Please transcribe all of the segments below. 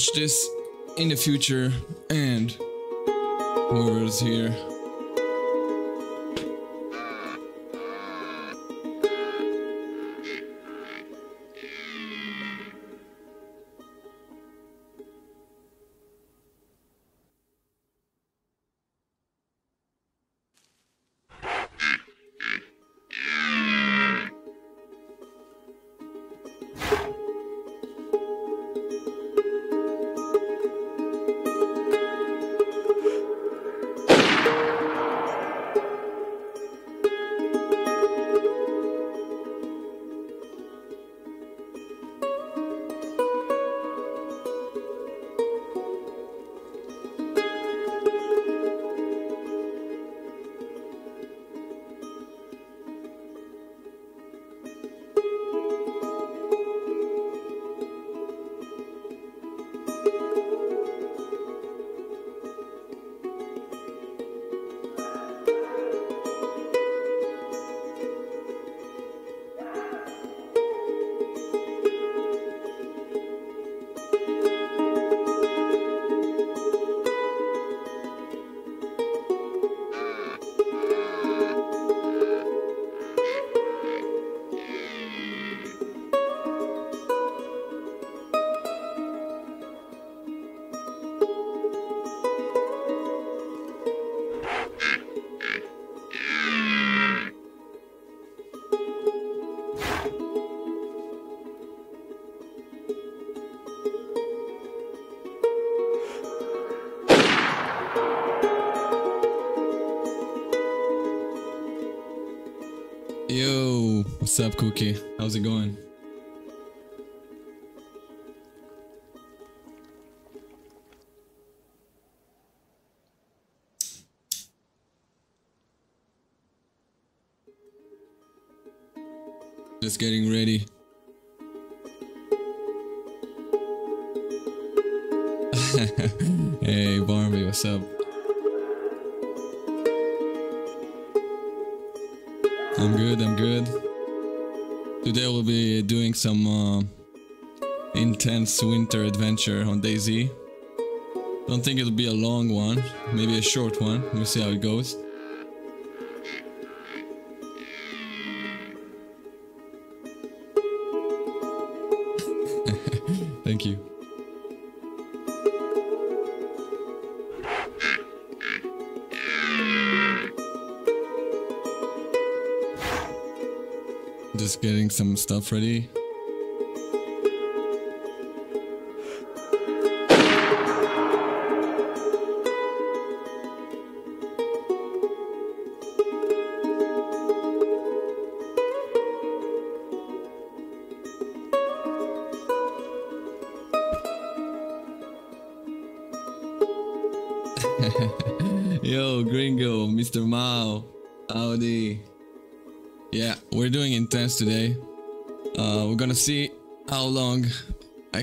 watch this in the future and whoever's here. Cookie? How's it going? Just getting ready. hey, Barbie, what's up? I'm good, I'm good. Today we'll be doing some uh, intense winter adventure on DayZ. Don't think it'll be a long one, maybe a short one. We'll see how it goes. Thank you. Just getting some stuff ready.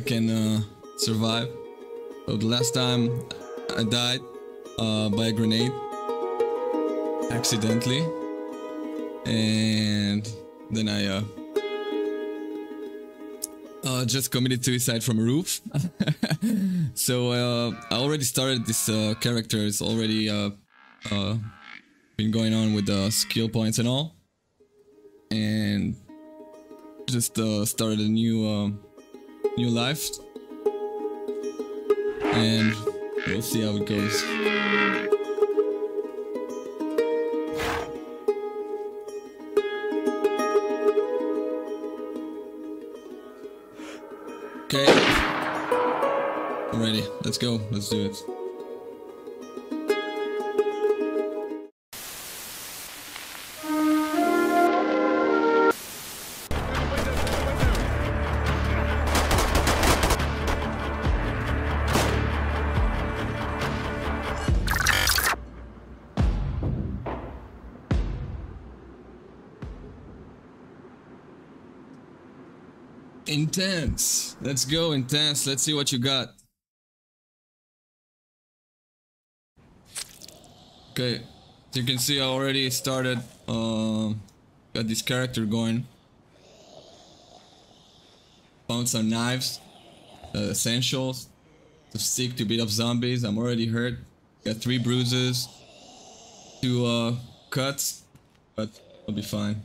Can uh, survive. So the last time I died uh, by a grenade accidentally, and then I uh, uh, just committed suicide from a roof. so uh, I already started this uh, character. It's already uh, uh, been going on with the skill points and all and just uh, started a new um, new life, and we'll see how it goes. Okay, I'm ready. Let's go. Let's do it. Intense. Let's go, intense. Let's see what you got. Okay, so you can see I already started, um, got this character going. Found some knives, uh, essentials to stick to beat up zombies. I'm already hurt. Got three bruises, two uh, cuts, but I'll be fine.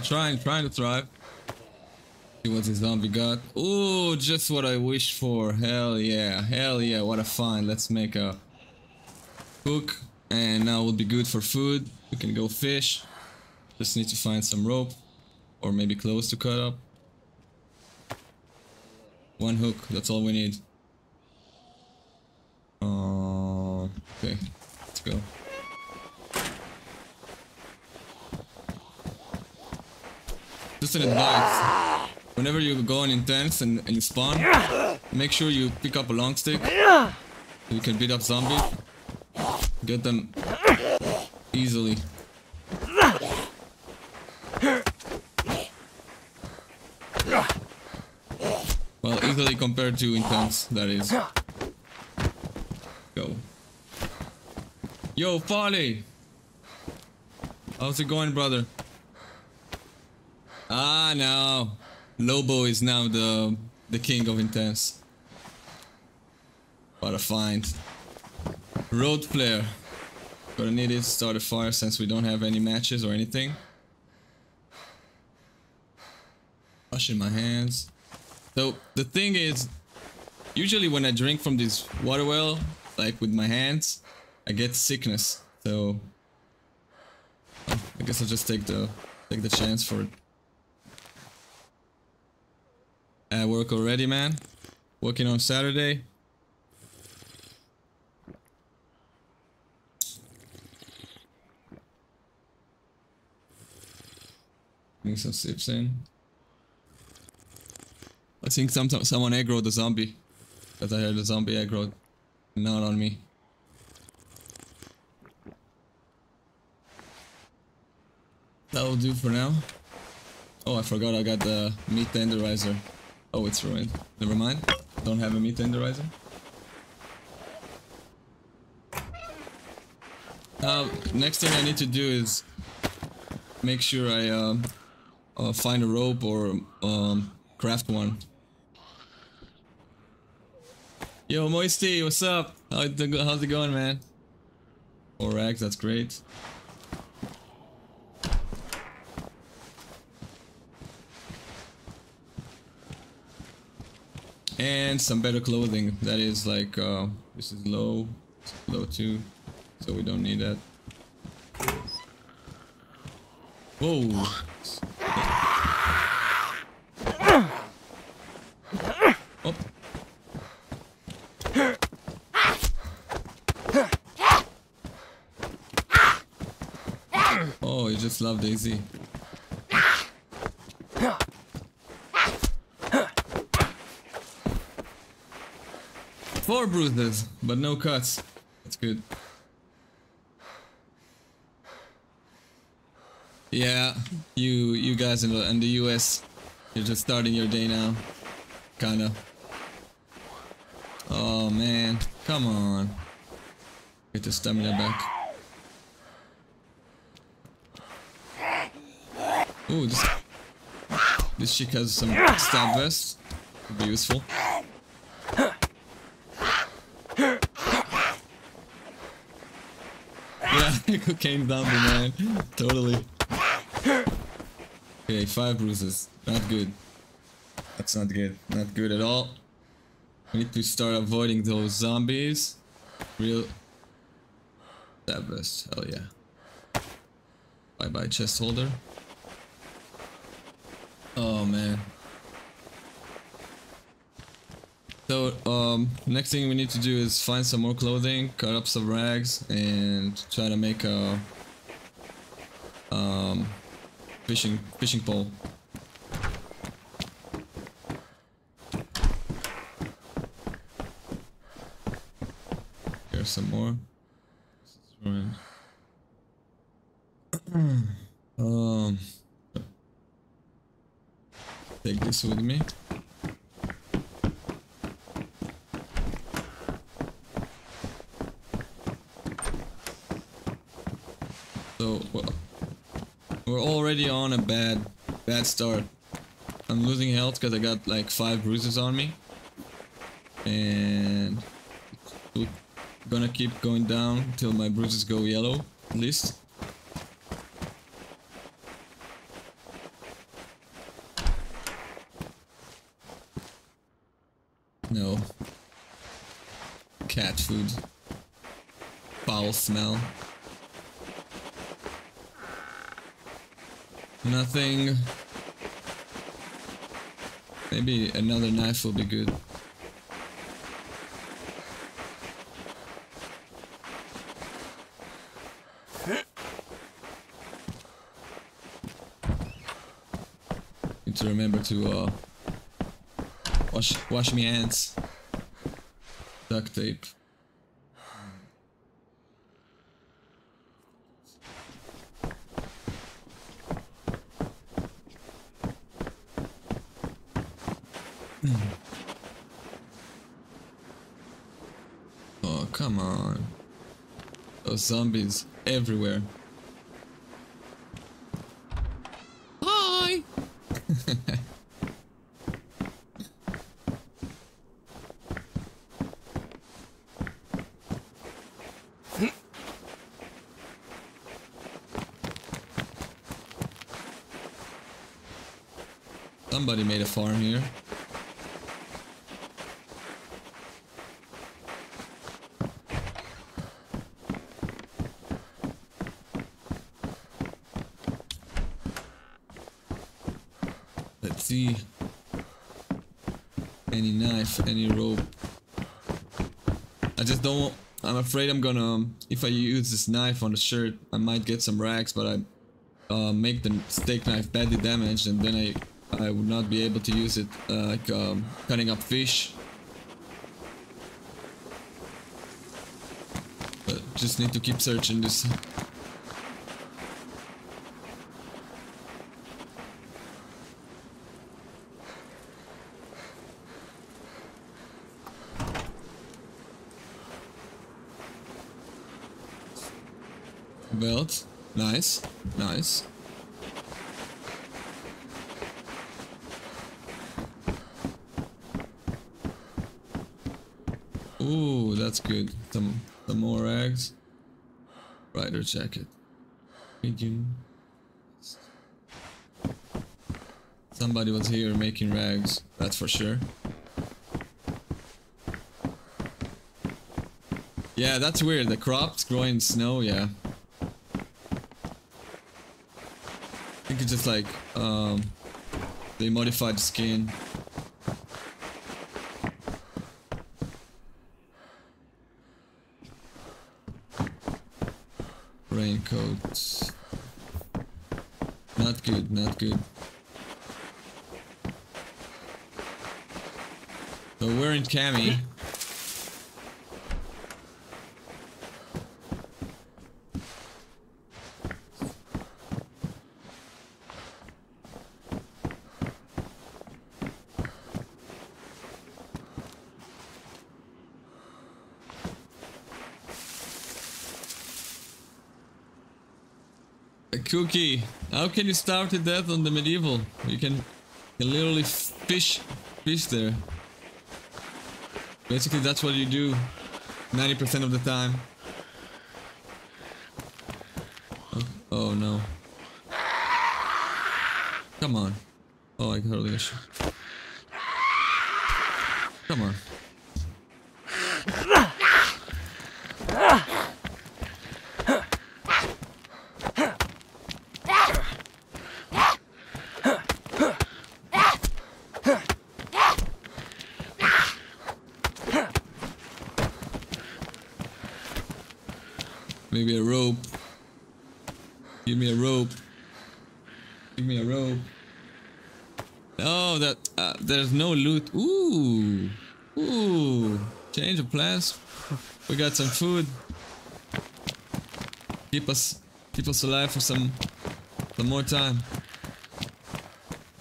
Trying, trying to thrive. See what this zombie got. Ooh, just what I wished for. Hell yeah, hell yeah, what a find. Let's make a hook, and now we'll be good for food. We can go fish. Just need to find some rope, or maybe clothes to cut up. One hook, that's all we need. Whenever you go on intense and, and you spawn, make sure you pick up a long stick. So you can beat up zombies. Get them easily. Well, easily compared to intense, that is. Go. Yo, Folly! How's it going, brother? Ah, no. Lobo is now the the king of intense. What a find. Road flare. Gonna need it to start a fire since we don't have any matches or anything. Washing my hands. So the thing is, usually when I drink from this water well, like with my hands, I get sickness. So I guess I'll just take the take the chance for it. At work already, man. Working on Saturday. Getting some sips in. I think some someone aggroed the zombie. Because I heard the zombie aggroed. Not on me. That'll do for now. Oh, I forgot I got the meat tenderizer. Oh, it's ruined. Never mind. Don't have a meat tenderizer. Uh, next thing I need to do is make sure I um, uh, find a rope or um, craft one. Yo, Moisty, what's up? How's it going, man? Four rags, that's great. And some better clothing. That is like uh, this is low low too so we don't need that. Whoa. Oh. oh you just love DayZ Four bruises, but no cuts. That's good. Yeah, you you guys in the in the US, you're just starting your day now, kinda. Oh man, come on. Get the stamina back. Ooh, this this chick has some stab vest. Could be useful. Yeah, cocaine zombie man. Totally. Okay, five bruises. Not good. That's not good. Not good at all. We need to start avoiding those zombies. Real that vest. Hell yeah. Bye bye chest holder. Oh man. So, um, next thing we need to do is find some more clothing, cut up some rags, and try to make a um, fishing fishing pole. There's some more. um, take this with me. So we're already on a bad bad start. I'm losing health because I got like five bruises on me. And we're gonna keep going down until my bruises go yellow, at least. No. Cat food. Foul smell. Nothing. Maybe another knife will be good. Need to remember to uh wash wash me hands. Duct tape. Oh, come on. Those zombies everywhere. Hi! Somebody made a farm here. Let's see. Any knife, any rope. I just don't. I'm afraid I'm gonna. um, If I use this knife on the shirt, I might get some rags, but I uh, make the steak knife badly damaged, and then I I would not be able to use it uh, like um, cutting up fish. But just need to keep searching this. Belt. Nice. Ooh, that's good. Some some more eggs. Rider jacket. Medium. Somebody was here making rags, that's for sure. Yeah, that's weird. The crops growing snow, yeah. I think it's just like, um, they modified the skin. Raincoats. Not good, not good. So we're in Cami. Cookie. How can you starve to death on the medieval? You can, can literally fish, fish there. Basically, that's what you do 90% of the time. Oh, oh no. Come on. Oh, I hardly a shot. Come on. Maybe a rope. Give me a rope. Give me a rope. Oh, that uh, there's no loot. Ooh, ooh. Change of plans. We got some food. Keep us, keep us alive for some, some more time.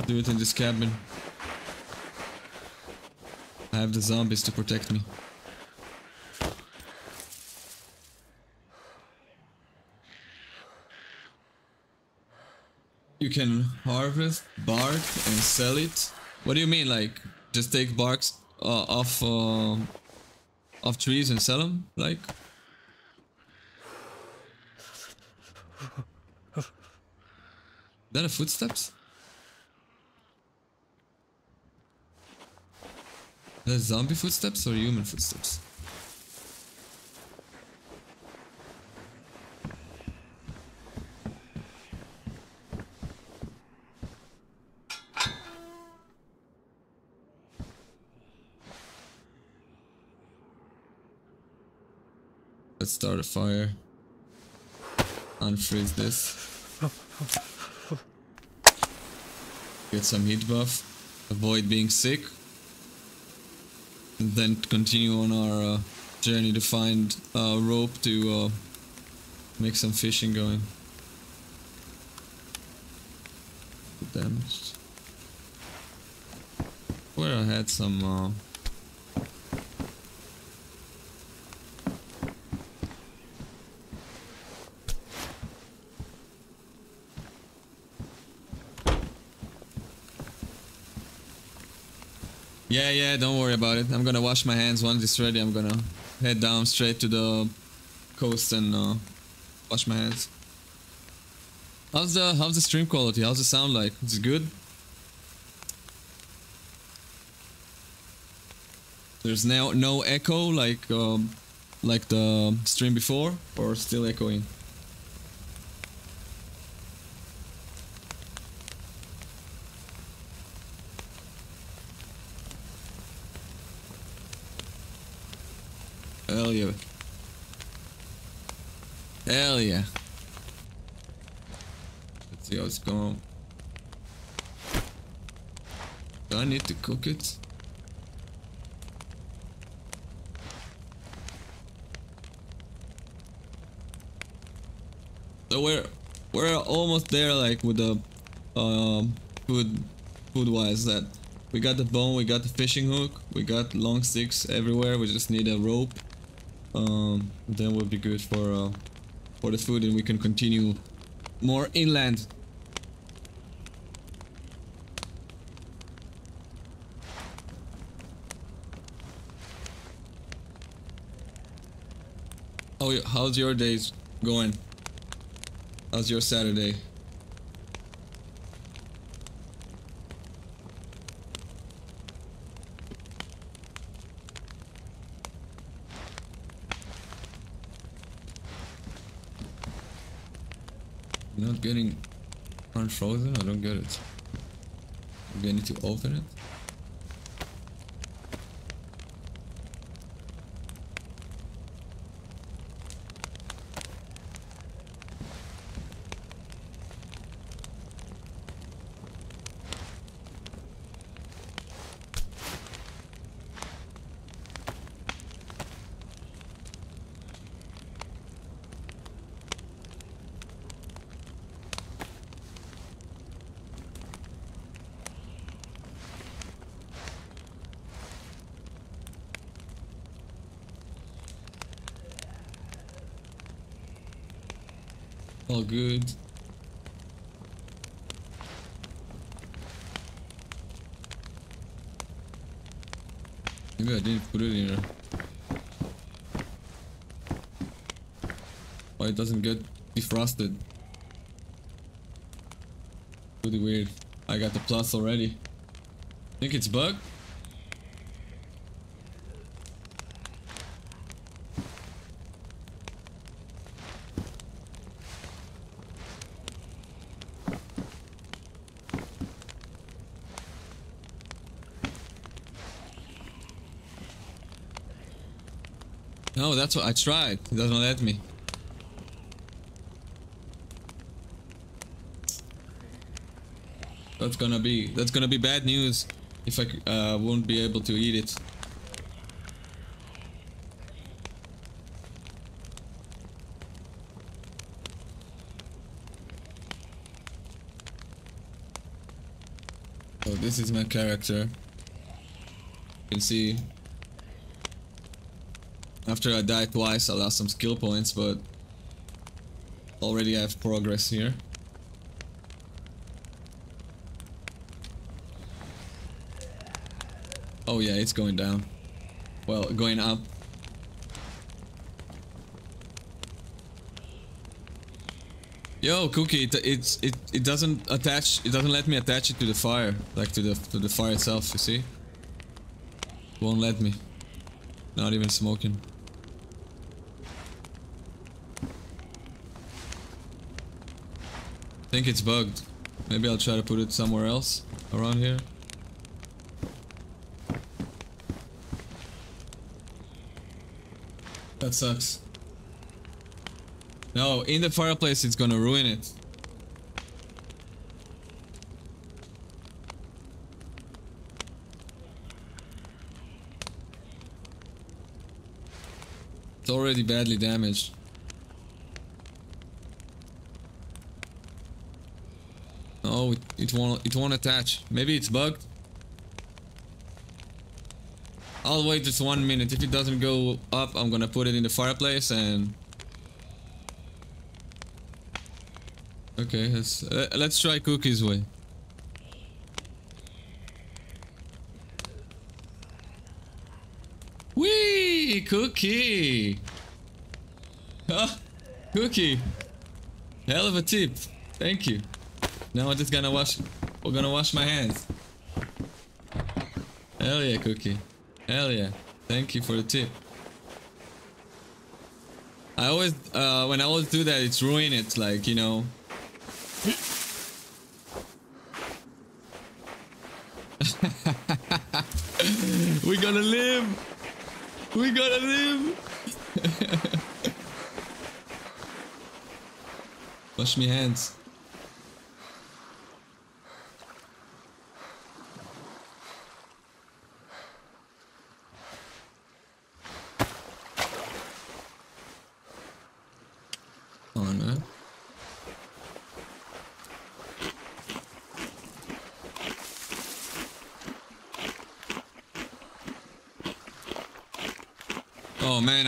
Do it in this cabin. I have the zombies to protect me. You can harvest bark and sell it. What do you mean, like just take barks uh, off uh, off trees and sell them? Like that are footsteps? Are zombie footsteps or human footsteps? Start a fire. Unfreeze this. Get some heat buff. Avoid being sick. And then continue on our uh, journey to find a rope to uh, make some fishing going. Damaged. Where I had some Yeah, yeah, don't worry about it. I'm gonna wash my hands once it's ready. I'm gonna head down straight to the coast and uh, wash my hands. How's the how's the stream quality? How's the sound like? Is it good? There's now no echo like um, like the stream before, or still echoing? Hell yeah. Hell yeah. Let's see how it's going. Do I need to cook it? So we're there like with the um food food wise that we got the bone, we got the fishing hook, we got long sticks everywhere, we just need a rope um, then we'll be good for uh, for the food and we can continue more inland. Oh, how's your days going? How's your Saturday? not getting unfrozen? I don't get it. Maybe good. Maybe I didn't put it in here. Why it doesn't get defrosted? Pretty weird. I got the plus already. Think it's bug? That's what I tried. It doesn't let me. That's gonna be that's gonna be bad news if I uh, won't be able to eat it. So this is my character. You can see after I died twice I lost some skill points but already I have progress here. Oh yeah, it's going down. Well, going up. Yo, Cookie, it, it's it it doesn't attach. It doesn't let me attach it to the fire, like to the to the fire itself. You see? Won't let me. Not even smoking. Think it's bugged. Maybe I'll try to put it somewhere else around here. That sucks. No, in the fireplace it's gonna ruin it. It's already badly damaged. Oh, it, won't it won't attach. Maybe it's bugged. I'll wait just one minute. If it doesn't go up, I'm gonna put it in the fireplace and... Okay, let's, uh, let's try Cookie's way. Wee! Cookie! Huh? Cookie! Hell of a tip. Thank you. Now I'm just gonna wash... We're gonna wash my hands. Hell yeah, Cookie. Hell yeah. Thank you for the tip. I always, uh, when I always do that, it's ruin it, like, you know. we gonna live! We gonna live! Wash me hands.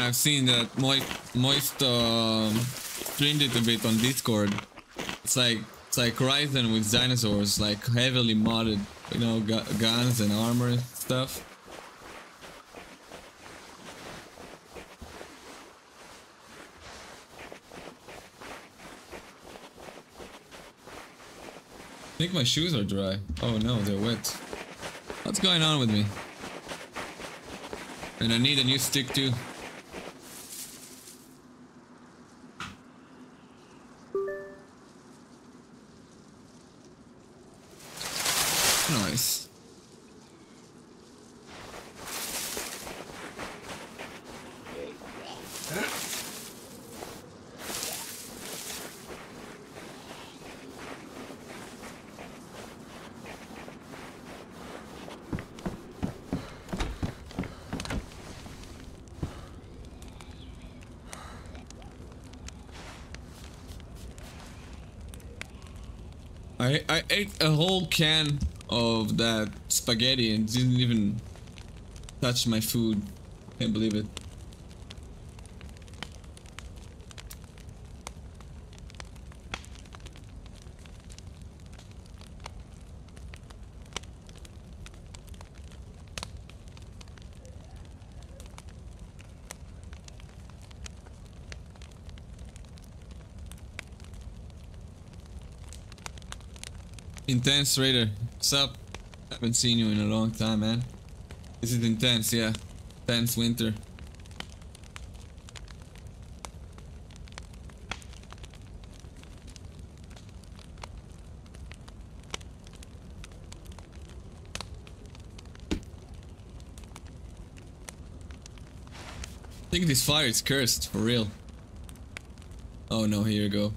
I've seen that Moist, Moist uh, streamed it a bit on Discord. It's like it's like Ryzen with dinosaurs, like heavily modded, you know, gu guns and armor and stuff. I think my shoes are dry. Oh no, they're wet. What's going on with me? And I need a new stick too. I, I ate a whole can of that spaghetti and didn't even touch my food. Can't believe it. Intense Raider. What's up? Haven't seen you in a long time, man. This is intense, yeah. Intense winter. I think this fire is cursed, for real. Oh no, here you go.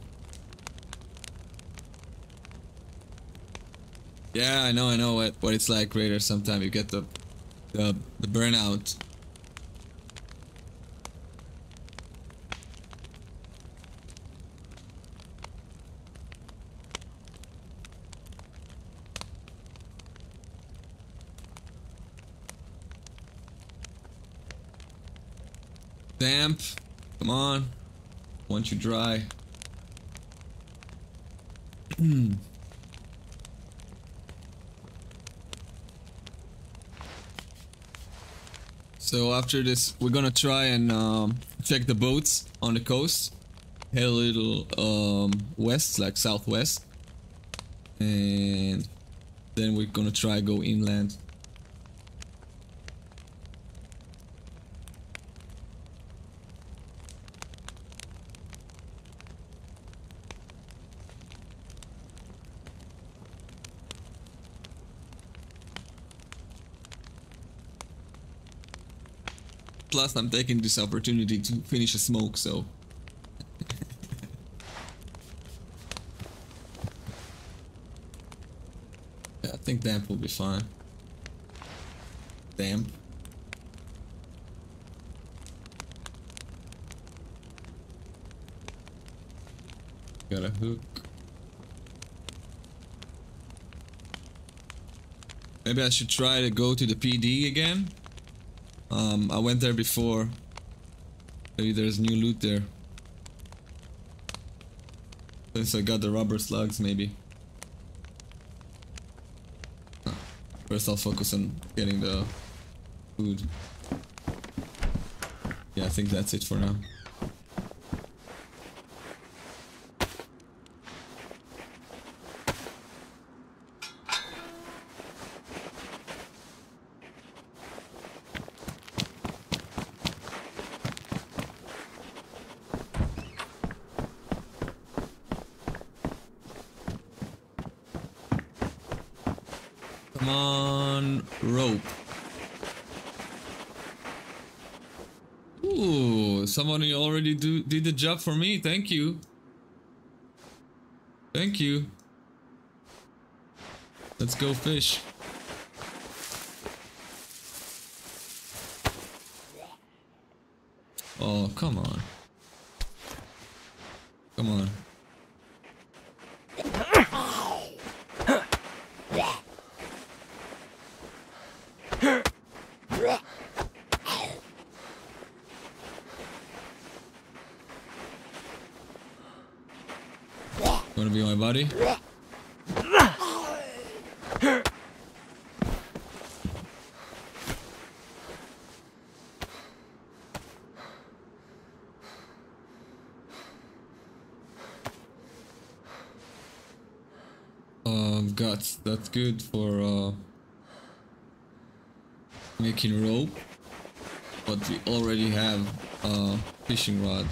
Yeah, I know, I know what, what it's like, Raider. Sometimes you get the, the, the burnout. Damp. Come on. Once you dry. So after this, we're gonna try and um, check the boats on the coast. Head a little um, west, like southwest. And then we're gonna try go inland. Plus, I'm taking this opportunity to finish a smoke, so. yeah, I think damp will be fine. Damp. Got a hook. Maybe I should try to go to the PD again. Um, I went there before. Maybe there's new loot there. Since I got the rubber slugs, maybe. First I'll focus on getting the food. Yeah, I think that's it for now. Come on, rope. Ooh, someone already do, did the job for me. Thank you. Thank you. Let's go fish. Oh, come on. Come on. Wanna be my buddy? Uh, guts. That's good for uh, making rope, but we already have a fishing rod.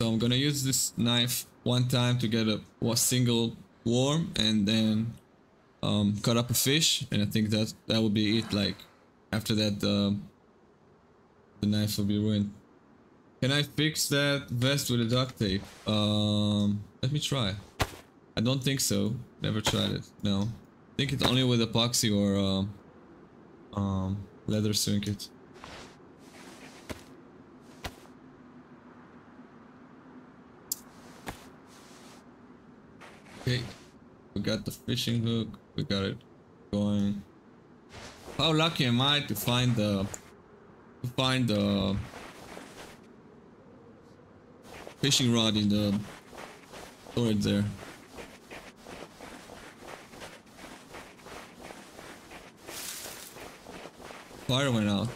So I'm gonna use this knife one time to get a, a single worm and then um, cut up a fish, and I think that that will be it. Like after that, uh, the knife will be ruined. Can I fix that vest with a duct tape? Um, let me try. I don't think so. Never tried it. No. I think it's only with epoxy or um, um, leather circuit. Okay, we got the fishing hook. We got it going. How lucky am I to find the to find the fishing rod in the storage there? Fire went out.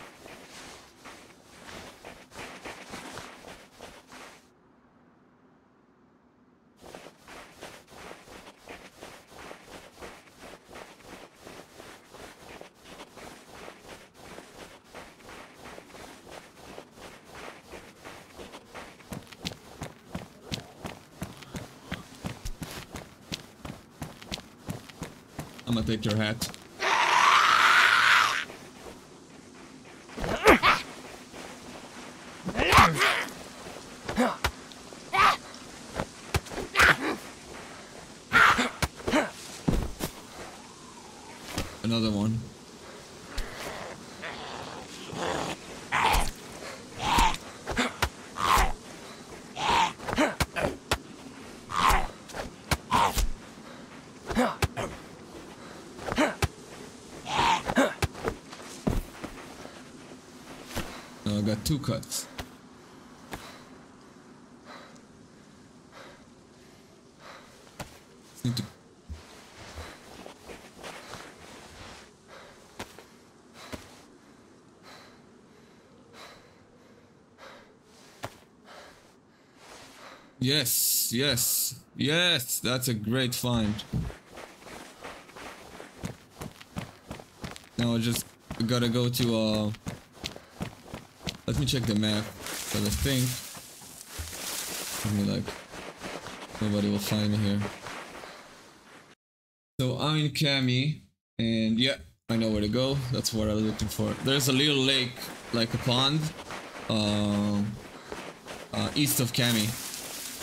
I'm gonna take your hat. Now I got two cuts. Need to Yes, yes, yes, that's a great find. Now I just gotta go to uh let me check the map. But I think I mean like nobody will find me here. So I'm in Kami and yeah, I know where to go. That's what I'm looking for. There's a little lake, like a pond, um, uh, east of Kami.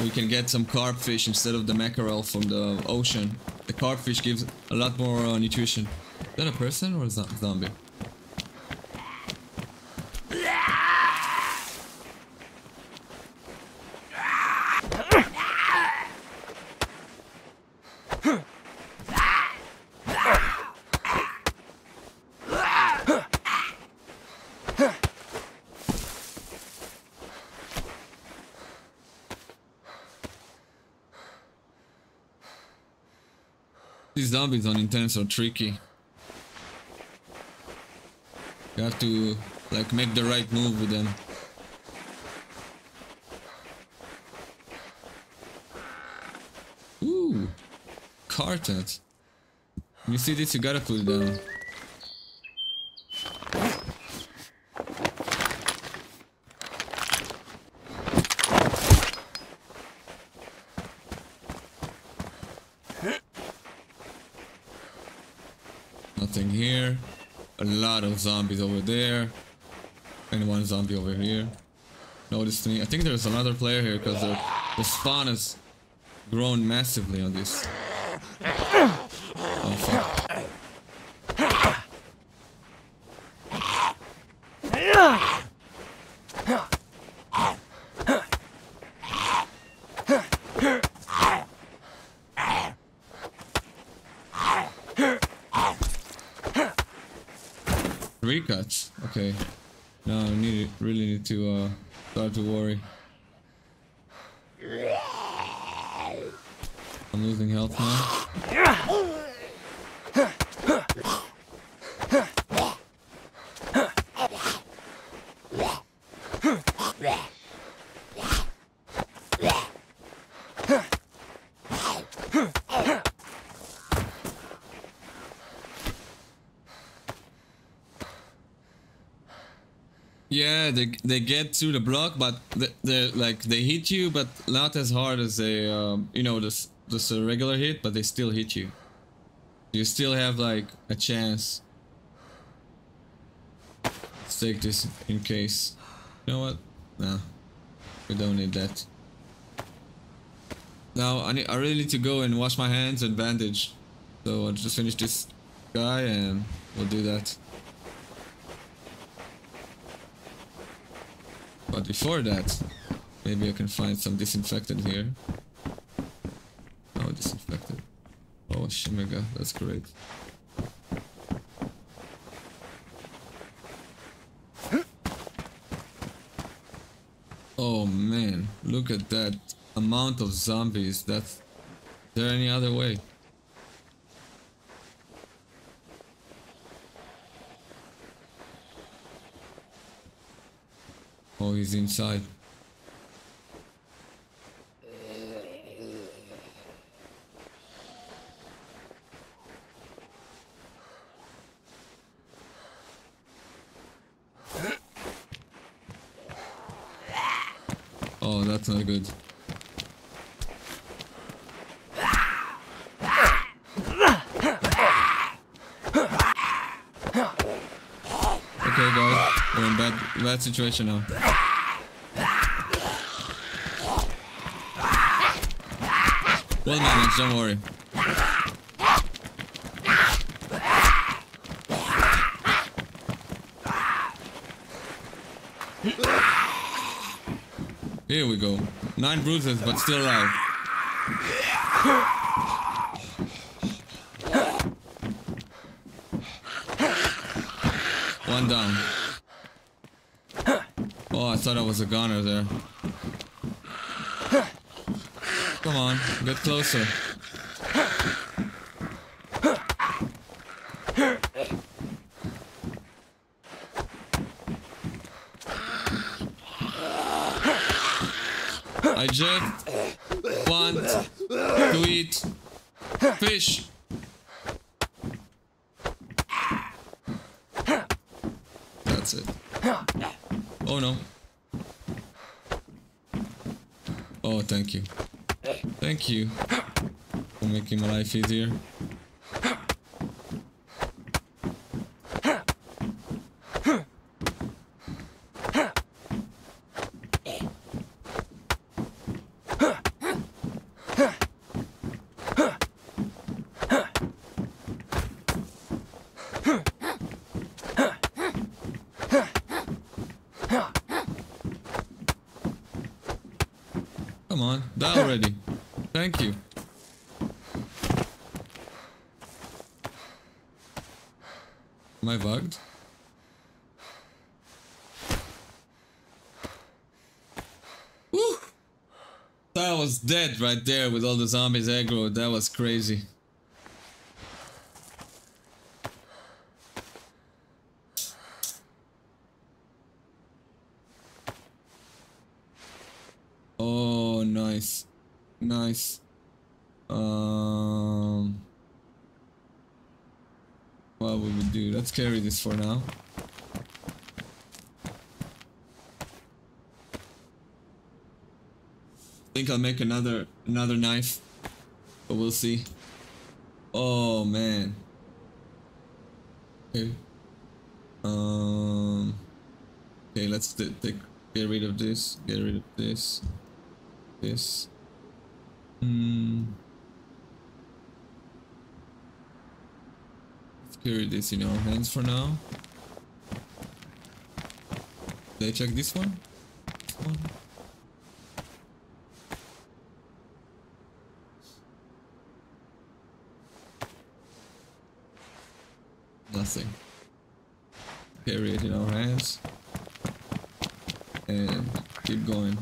We can get some carp fish instead of the mackerel from the ocean. The carp fish gives a lot more uh, nutrition. Is that a person or a zo- zombie? These zombies on intense are tricky. You have to like make the right move with them. Ooh, cartot. You see this? You gotta it down. Nothing here. A lot of zombies over there. And one zombie over here. Notice me. I think there's another player here because the spawn has grown massively on this. Oh fuck. Three cuts. Okay. Now I need really need to uh start to worry. I'm losing health now. Yeah, they they get through the block, but they like they hit you, but not as hard as a um, you know this just a regular hit, but they still hit you. You still have like a chance. Let's take this in case. You know what? Nah, we don't need that. Now I need I really need to go and wash my hands and bandage. So I'll just finish this guy and we'll do that. Before that, maybe I can find some disinfectant here. Oh, disinfectant. Oh, Shimega, that's great. Oh man, look at that amount of zombies. That's. Is there any other way? inside. Oh, that's not good. Okay guys, we're in bad, bad situation now. Managed, don't worry. Here we go. Nine bruises, but still alive. One down. Oh, I thought I was a gunner there. Come on, get closer. I just want to eat fish. That's it. Oh no. Oh, thank you. Thank you for making my life easier. Come on, die already. Thank you. Am I bugged? Woo! That was dead right there with all the zombies aggro. That was crazy. Oh, nice. Nice. Um... What would we do? Let's carry this for now. Think I'll make another another knife, but we'll see. Oh man. Okay. Um. Okay, let's take get rid of this. Get rid of this. This. Hmm. Let's carry this in our hands for now. Did I check this one? This one? Nothing. Carry it in our hands. And keep going.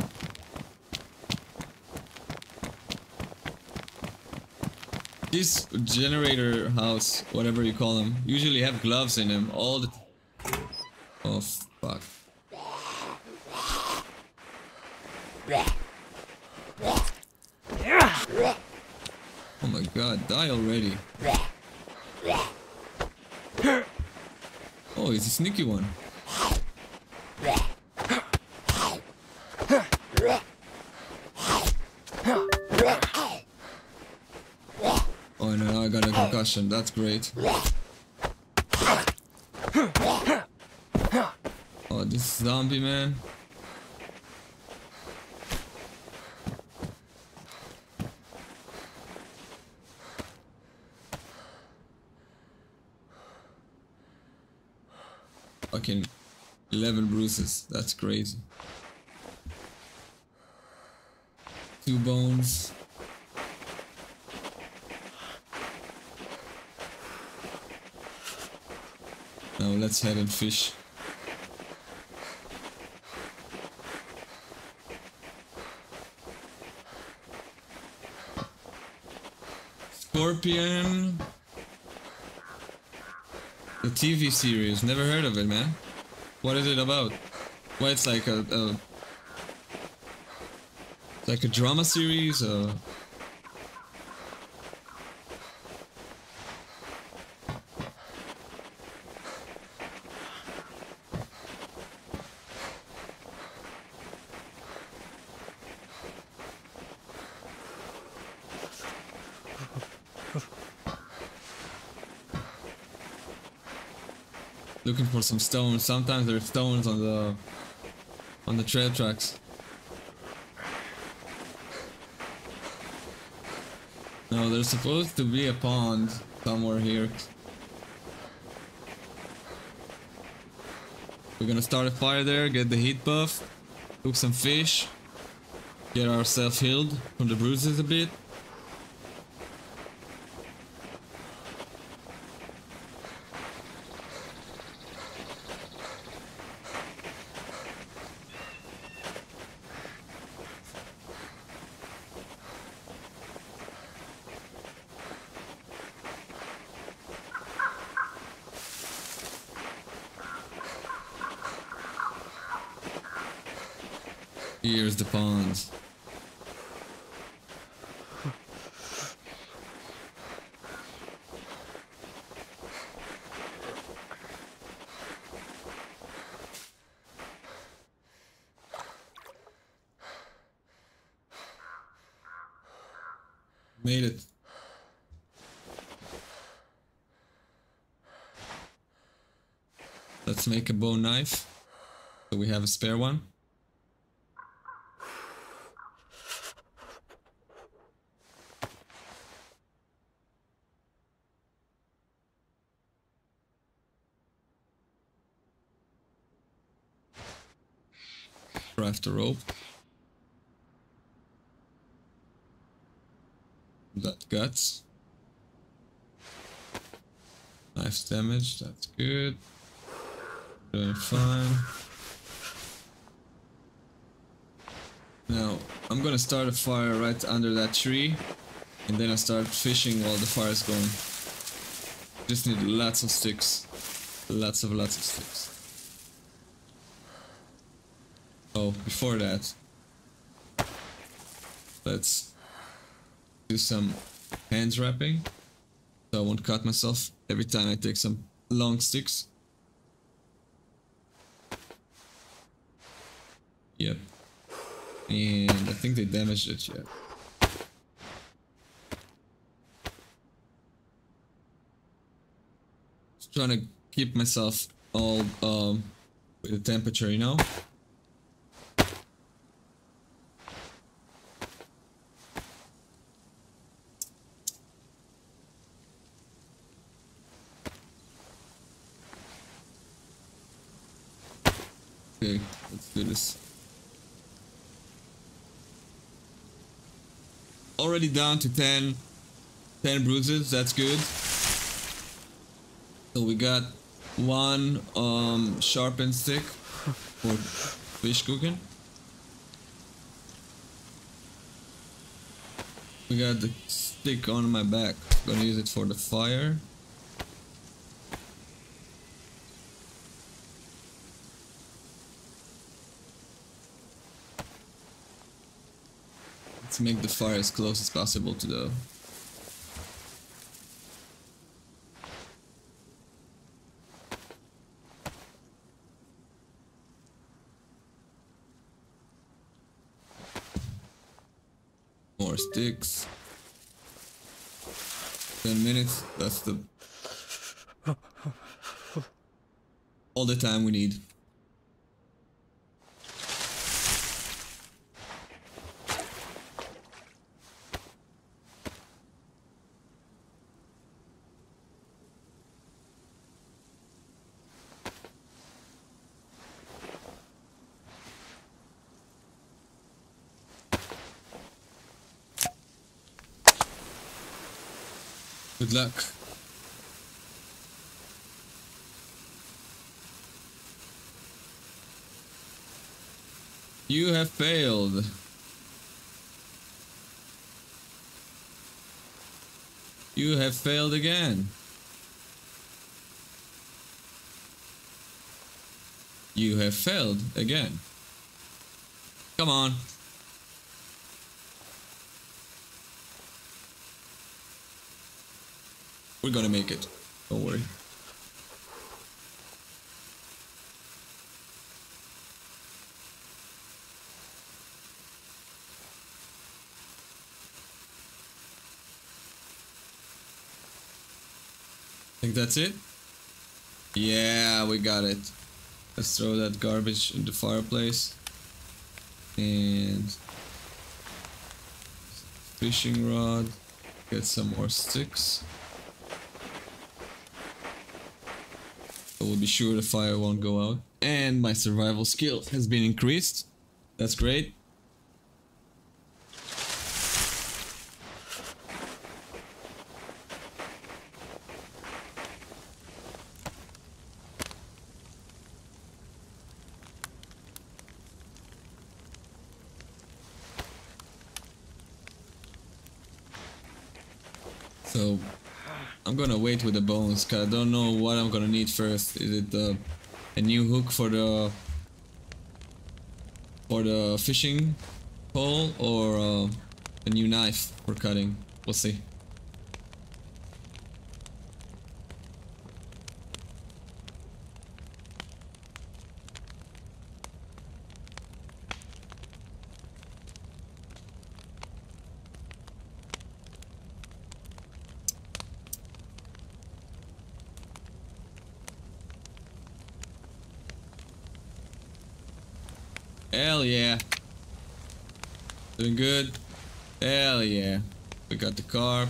This generator house, whatever you call them, usually have gloves in them all the Oh fuck. Oh my god, die already. Oh, he's a sneaky one. Oh no, I got a concussion. That's great. Oh, this zombie man. Fucking 11 bruises. That's crazy. Two bones. Now let's head and fish. Scorpion. The TV series. Never heard of it, man. What is it about? It's like a, a like a drama series or looking for some stones. Sometimes there's stones on the on the trail tracks. No, there's supposed to be a pond somewhere here. We're gonna start a fire there, get the heat buff, cook some fish, get ourselves healed from the bruises a bit. Here's the ponds. Made it. Let's make a bone knife. So we have a spare one. Craft a rope. That guts. Knife damage, that's good. Doing fine. Now, I'm gonna start a fire right under that tree. And then I start fishing while the fire is going. Just need lots of sticks. Lots of lots of sticks. Oh, before that, let's do some hands wrapping. So I won't cut myself every time I take some long sticks. Yep. And I think they damaged it, yeah. Just trying to keep myself all um, with the temperature, you know? Okay, let's do this. Already down to 10, 10 bruises, that's good. So we got one um, sharpened stick for fish cooking. We got the stick on my back, gonna use it for the fire. Let's make the fire as close as possible to the more sticks. 10 minutes, that's the all the time we need. Luck. You have failed. You have failed again. You have failed again. Come on. We're gonna make it. Don't worry. think that's it. Yeah, we got it. Let's throw that garbage in the fireplace. And fishing rod. Get some more sticks. Will be sure the fire won't go out. And my survival skill has been increased. That's great. So I'm gonna wait cause I don't know what I'm gonna need first. Is it uh, a new hook for the for the fishing pole or uh, a new knife for cutting? We'll see. Hell yeah. Doing good. Hell yeah. We got the car.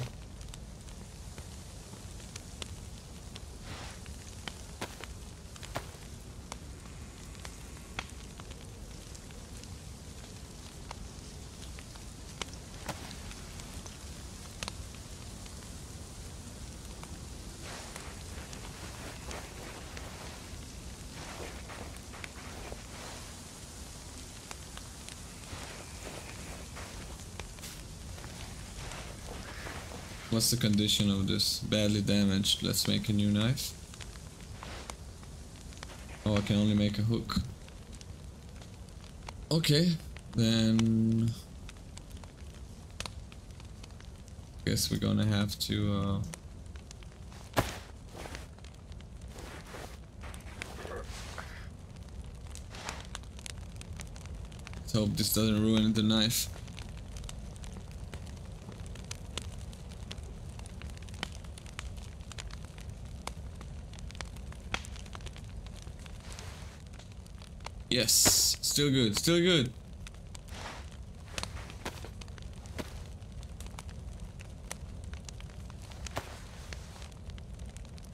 What's the condition of this? Badly damaged. Let's make a new knife. Oh, I can only make a hook. Okay, then... Guess we're gonna have to, uh... Let's hope this doesn't ruin the knife. Yes, still good, still good.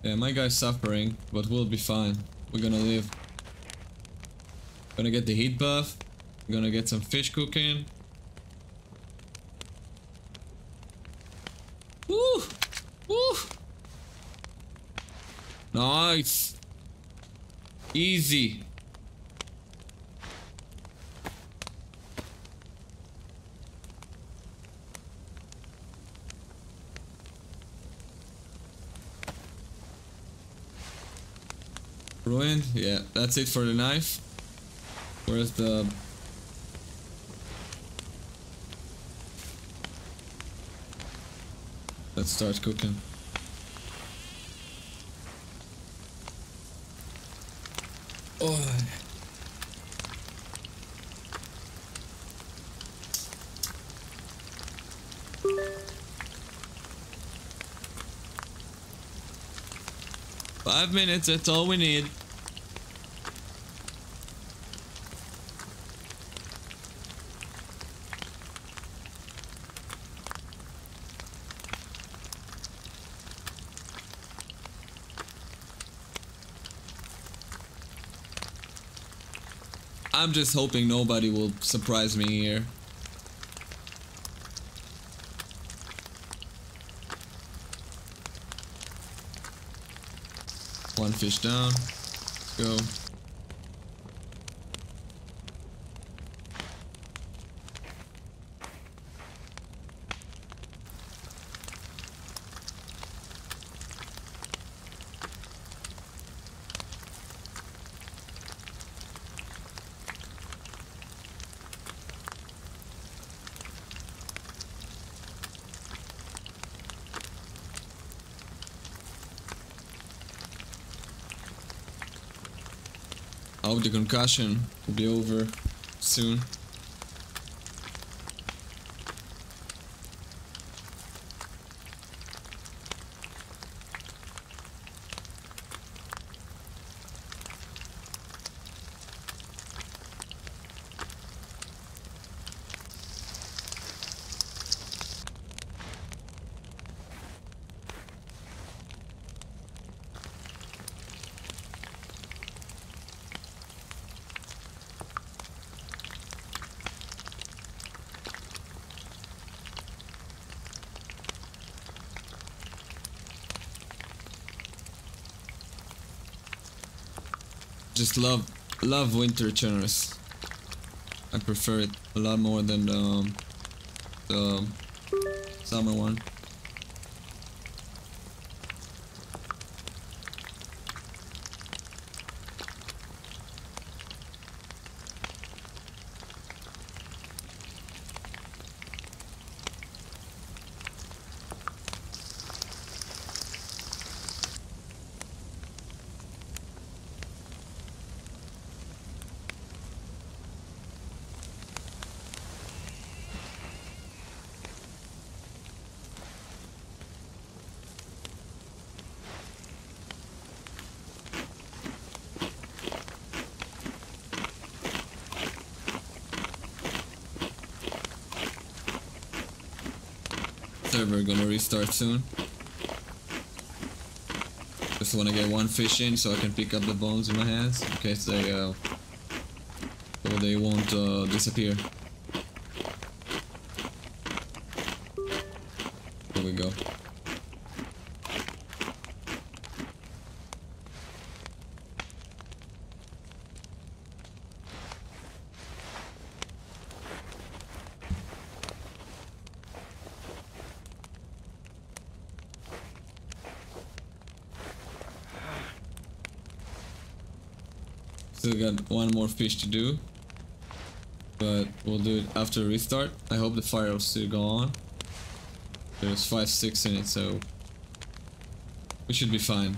Yeah, my guy's suffering, but we'll be fine. We're gonna live. Gonna get the heat buff. Gonna get some fish cooking. Woo! Woo! Nice! Easy. Ruined? Yeah, that's it for the knife. Where's the... Let's start cooking. Oh. Five minutes, that's all we need. I'm just hoping nobody will surprise me here. One fish down. Let's go. Hope the concussion will be over soon. Just love love winter Chernarus. I prefer it a lot more than um, the summer one. Server gonna restart soon. Just wanna get one fish in so I can pick up the bones in my hands in case they uh so they won't uh, disappear. Here we go. Still got one more fish to do. But we'll do it after restart. I hope the fire will still go on. There's 5 6 in it, so we should be fine.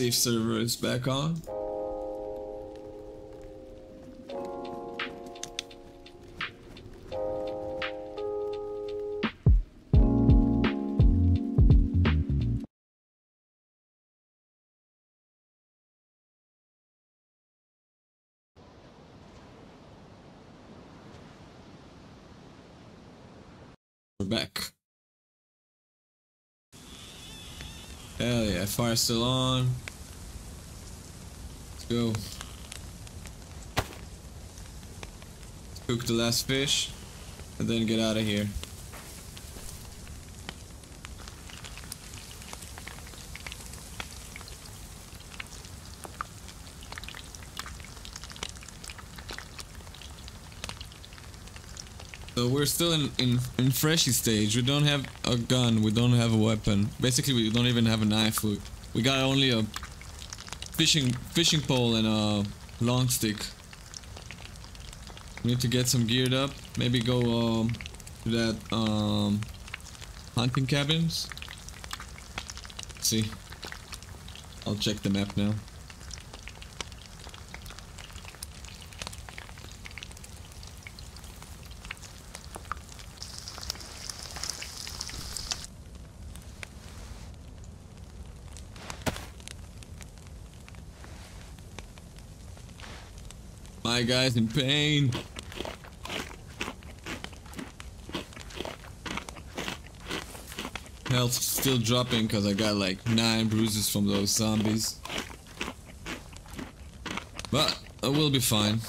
safe server is back on. back. Hell yeah, fire still on. Go. Let's cook the last fish and then get out of here. So we're still in, in, in freshy stage. We don't have a gun. We don't have a weapon. Basically, we don't even have a knife. We, we got only a fishing fishing pole and a long stick. We need to get some geared up. Maybe go um, to that um, hunting cabins. Let's see. I'll check the map now. My guy's in pain. Health still dropping because I got like 9 bruises from those zombies. But I will be fine.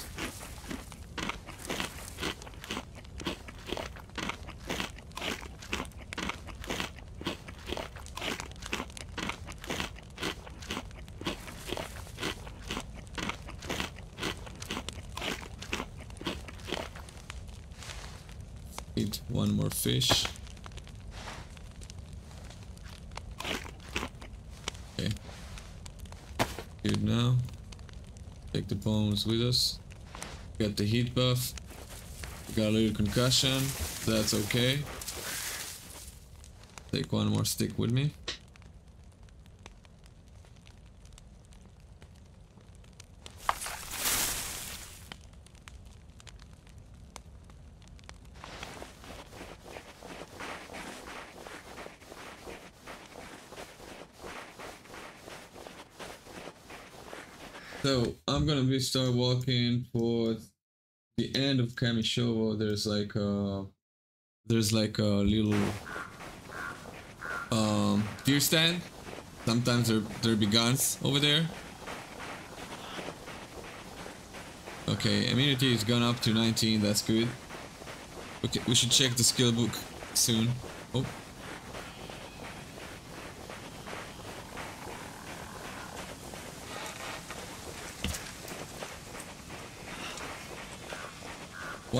Eat one more fish. Okay. Good now. Take the bones with us. Got the heat buff. Got a little concussion. That's okay. Take one more stick with me. So I'm gonna be start walking for end of Kamyshovo. There's like a there's like a little um deer stand. Sometimes there there be guns over there. Okay, immunity has gone up to 19. That's good. Okay, we should check the skill book soon. Oh.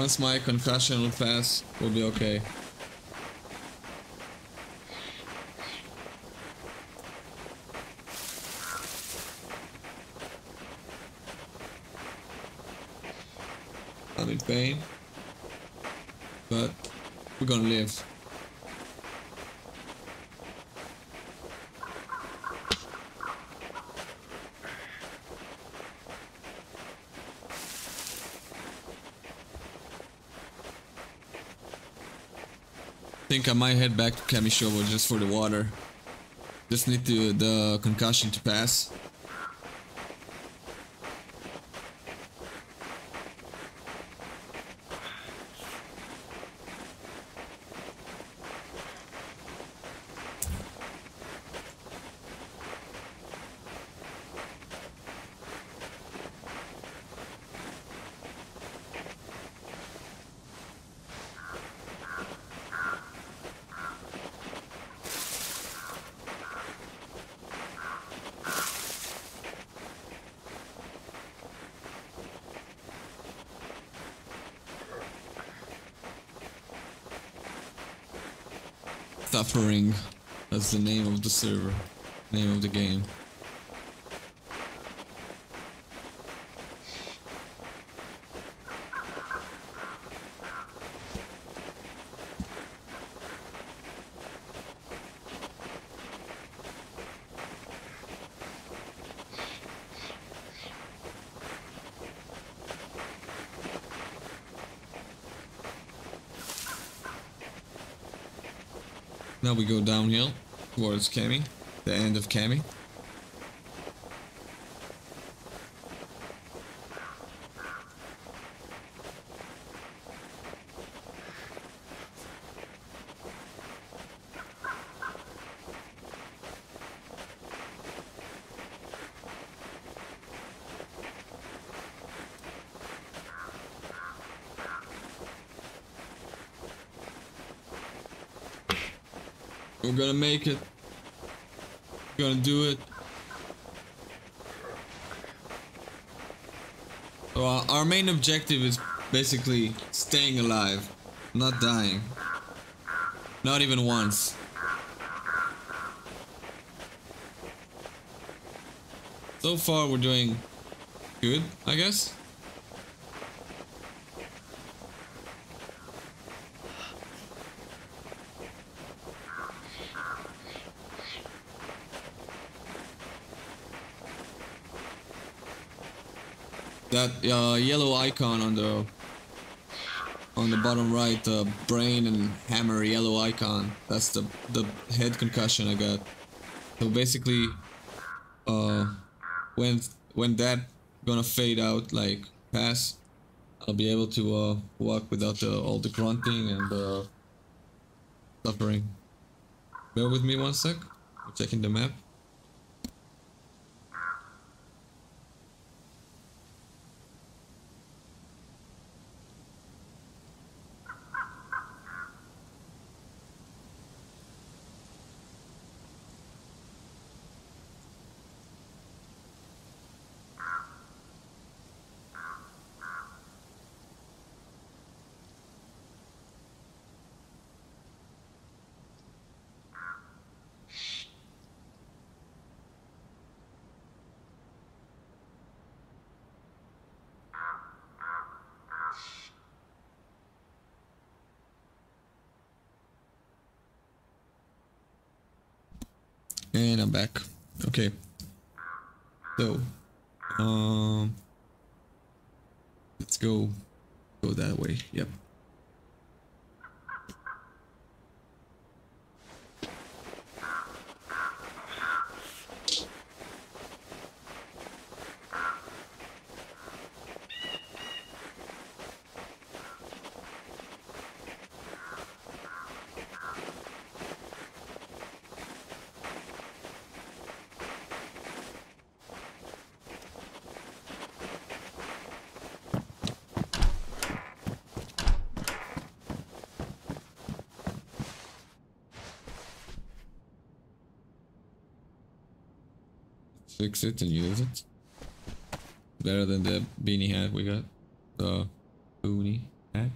Once my concussion will pass, we'll be okay. I'm in pain, but we're gonna live. Think I might head back to Kamyshovo just for the water. Just need to, the concussion to pass. Suffering. That's the name of the server. Name of the game. Now we go downhill towards Kami, the end of Kami. We're gonna make it. We're gonna do it. So our, our main objective is basically staying alive, not dying. Not even once. So far we're doing good, I guess. That uh, yellow icon on the on the bottom right, the brain and hammer yellow icon. That's the the head concussion I got. So basically, uh, when when that gonna fade out, like pass, I'll be able to uh, walk without the, all the grunting and the suffering. Bear with me one sec. I'm checking the map. And I'm back. Okay. So, um, let's go, go that way. Yep. Fix it and use it. Better than the beanie hat we got. The boonie hat.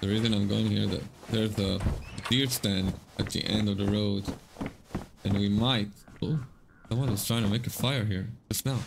The reason I'm going here that there's a stand at the end of the road. And we might oh someone was trying to make a fire here just now.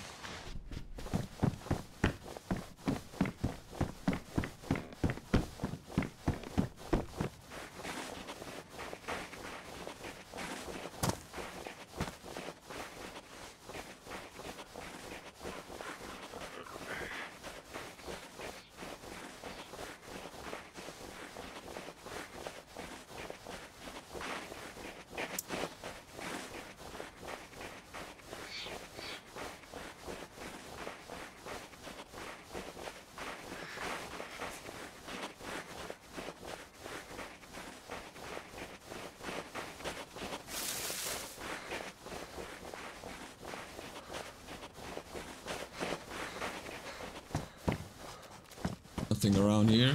Nothing around here.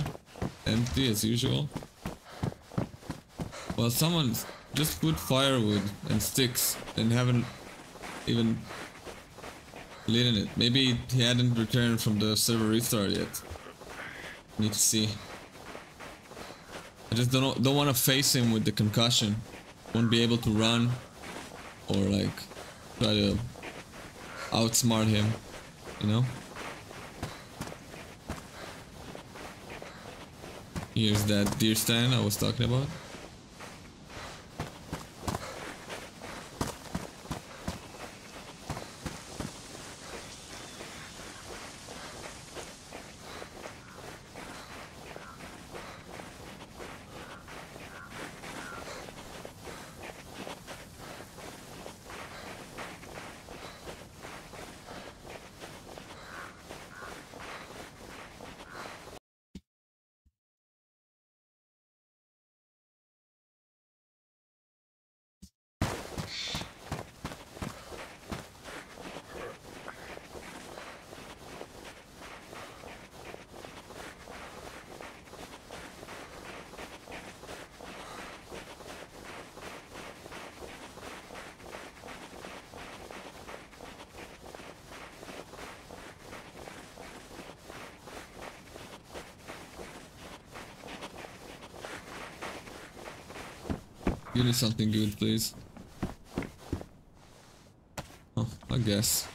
Empty as usual. Well, someone just put firewood and sticks and haven't even lit in it. Maybe he hadn't returned from the server restart yet. Need to see. I just don't don't want to face him with the concussion. Won't be able to run or like try to outsmart him, you know? Here's that deer stand I was talking about. Give me something good, please. Oh, I guess.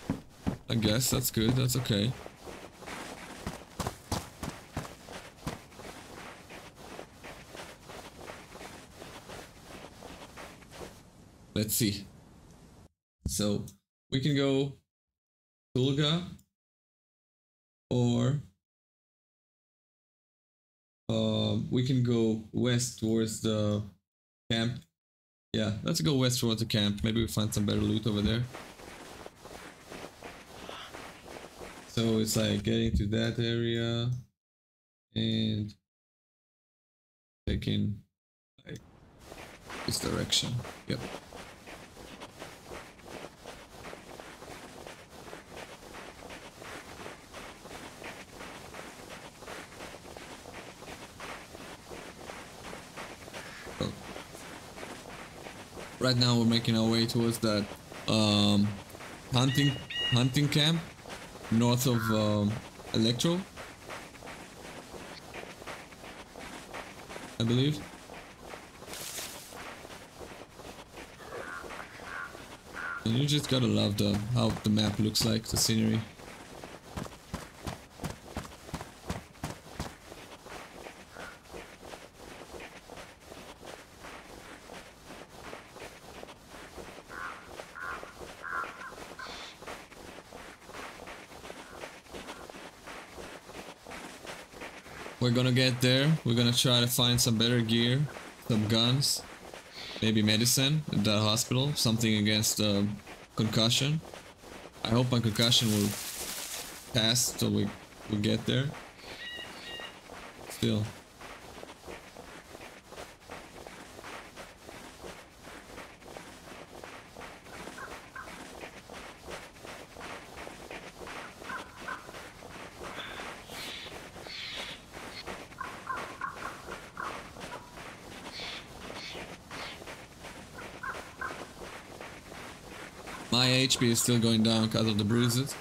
I guess that's good. That's okay. Let's see. So we can go Tulga or uh, we can go west towards the let's go west towards the camp. Maybe we find some better loot over there. So it's like getting to that area and taking like this direction. Yep. Right now we're making our way towards that um, hunting hunting camp north of um, Electro. I believe. And you just gotta love the how the map looks like, the scenery. We're gonna get there. We're gonna try to find some better gear, some guns, maybe medicine at the hospital, something against uh, concussion. I hope my concussion will pass till we, we get there. Still. My HP is still going down because of the bruises.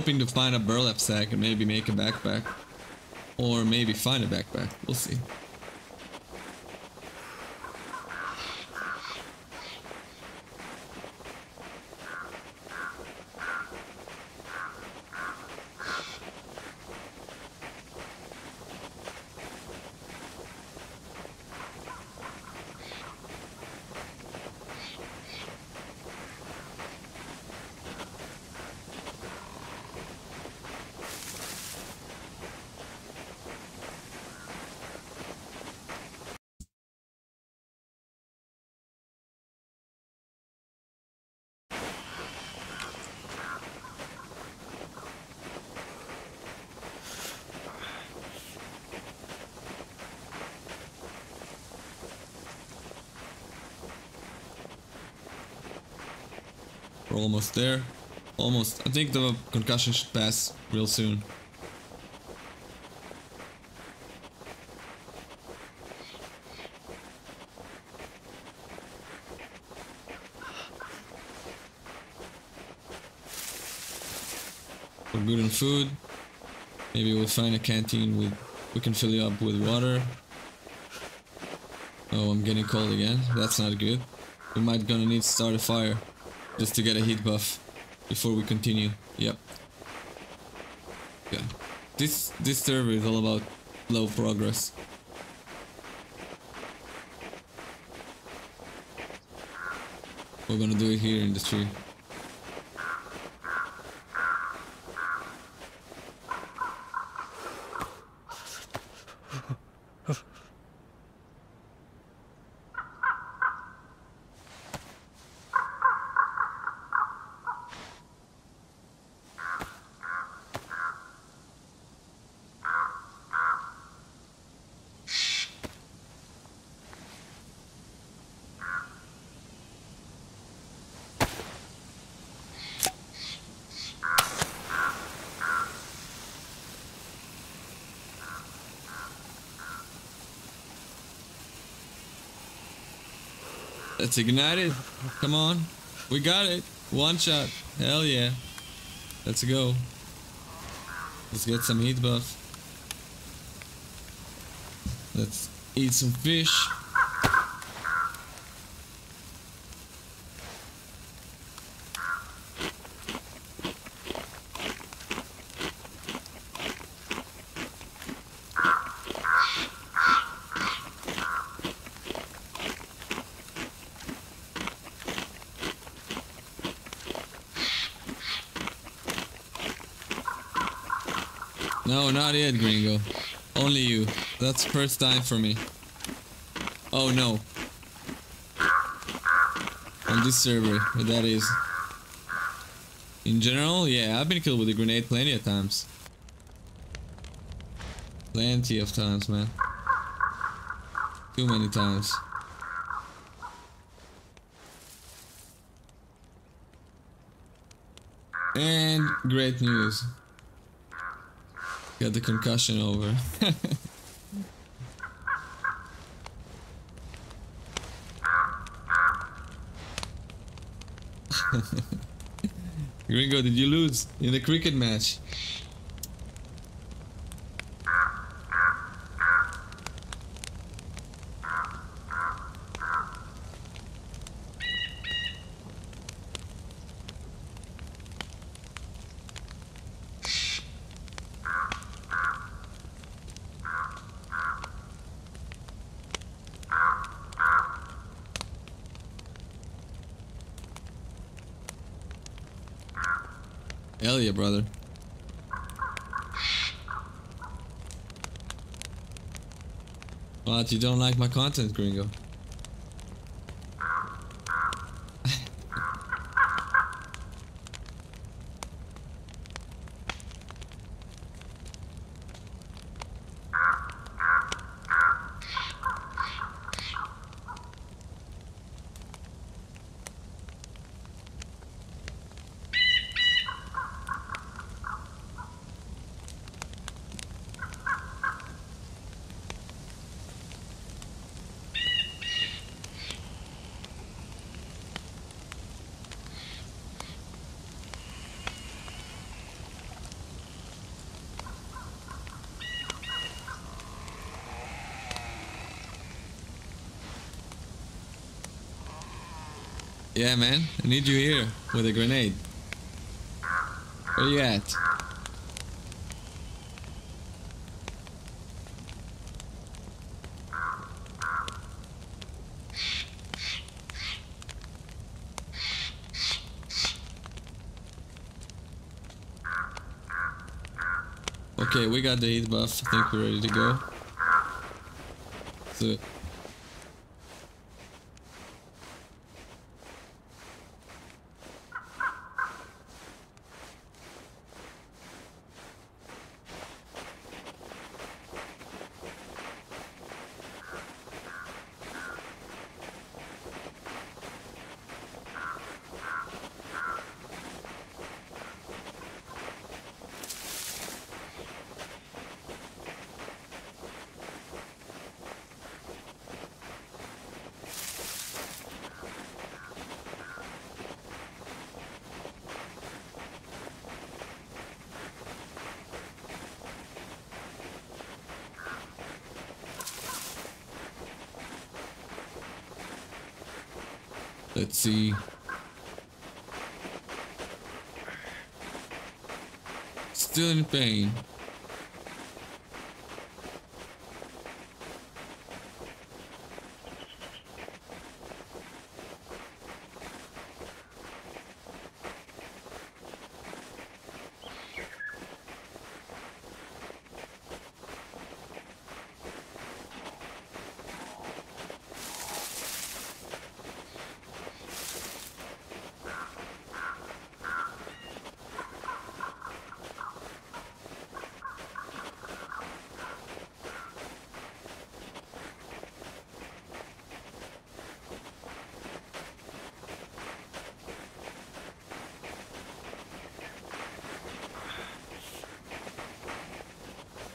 Hoping to find a burlap sack and maybe make a backpack. Or maybe find a backpack. We'll see. Almost there. Almost. I think the concussion should pass real soon. We're good on food. Maybe we'll find a canteen with we can fill you up with water. Oh, I'm getting cold again. That's not good. We might gonna need to start a fire just to get a heat buff before we continue. Yep. Yeah. This this server is all about low progress. We're gonna do it here in the tree. Let's ignite it. Come on. We got it. One shot. Hell yeah. Let's go. Let's get some heat buff. Let's eat some fish. No, not yet, Gringo. Only you. That's first time for me. Oh no. On this server, that is. In general, yeah, I've been killed with a grenade plenty of times. Plenty of times, man. Too many times. And great news. Got the concussion over. Gringo, did you lose in the cricket match? Hell yeah, brother. What, you don't like my content, gringo? Yeah, man. I need you here with a grenade. Where you at? Okay, we got the heat buff. I think we're ready to go. So Let's see. Still in pain.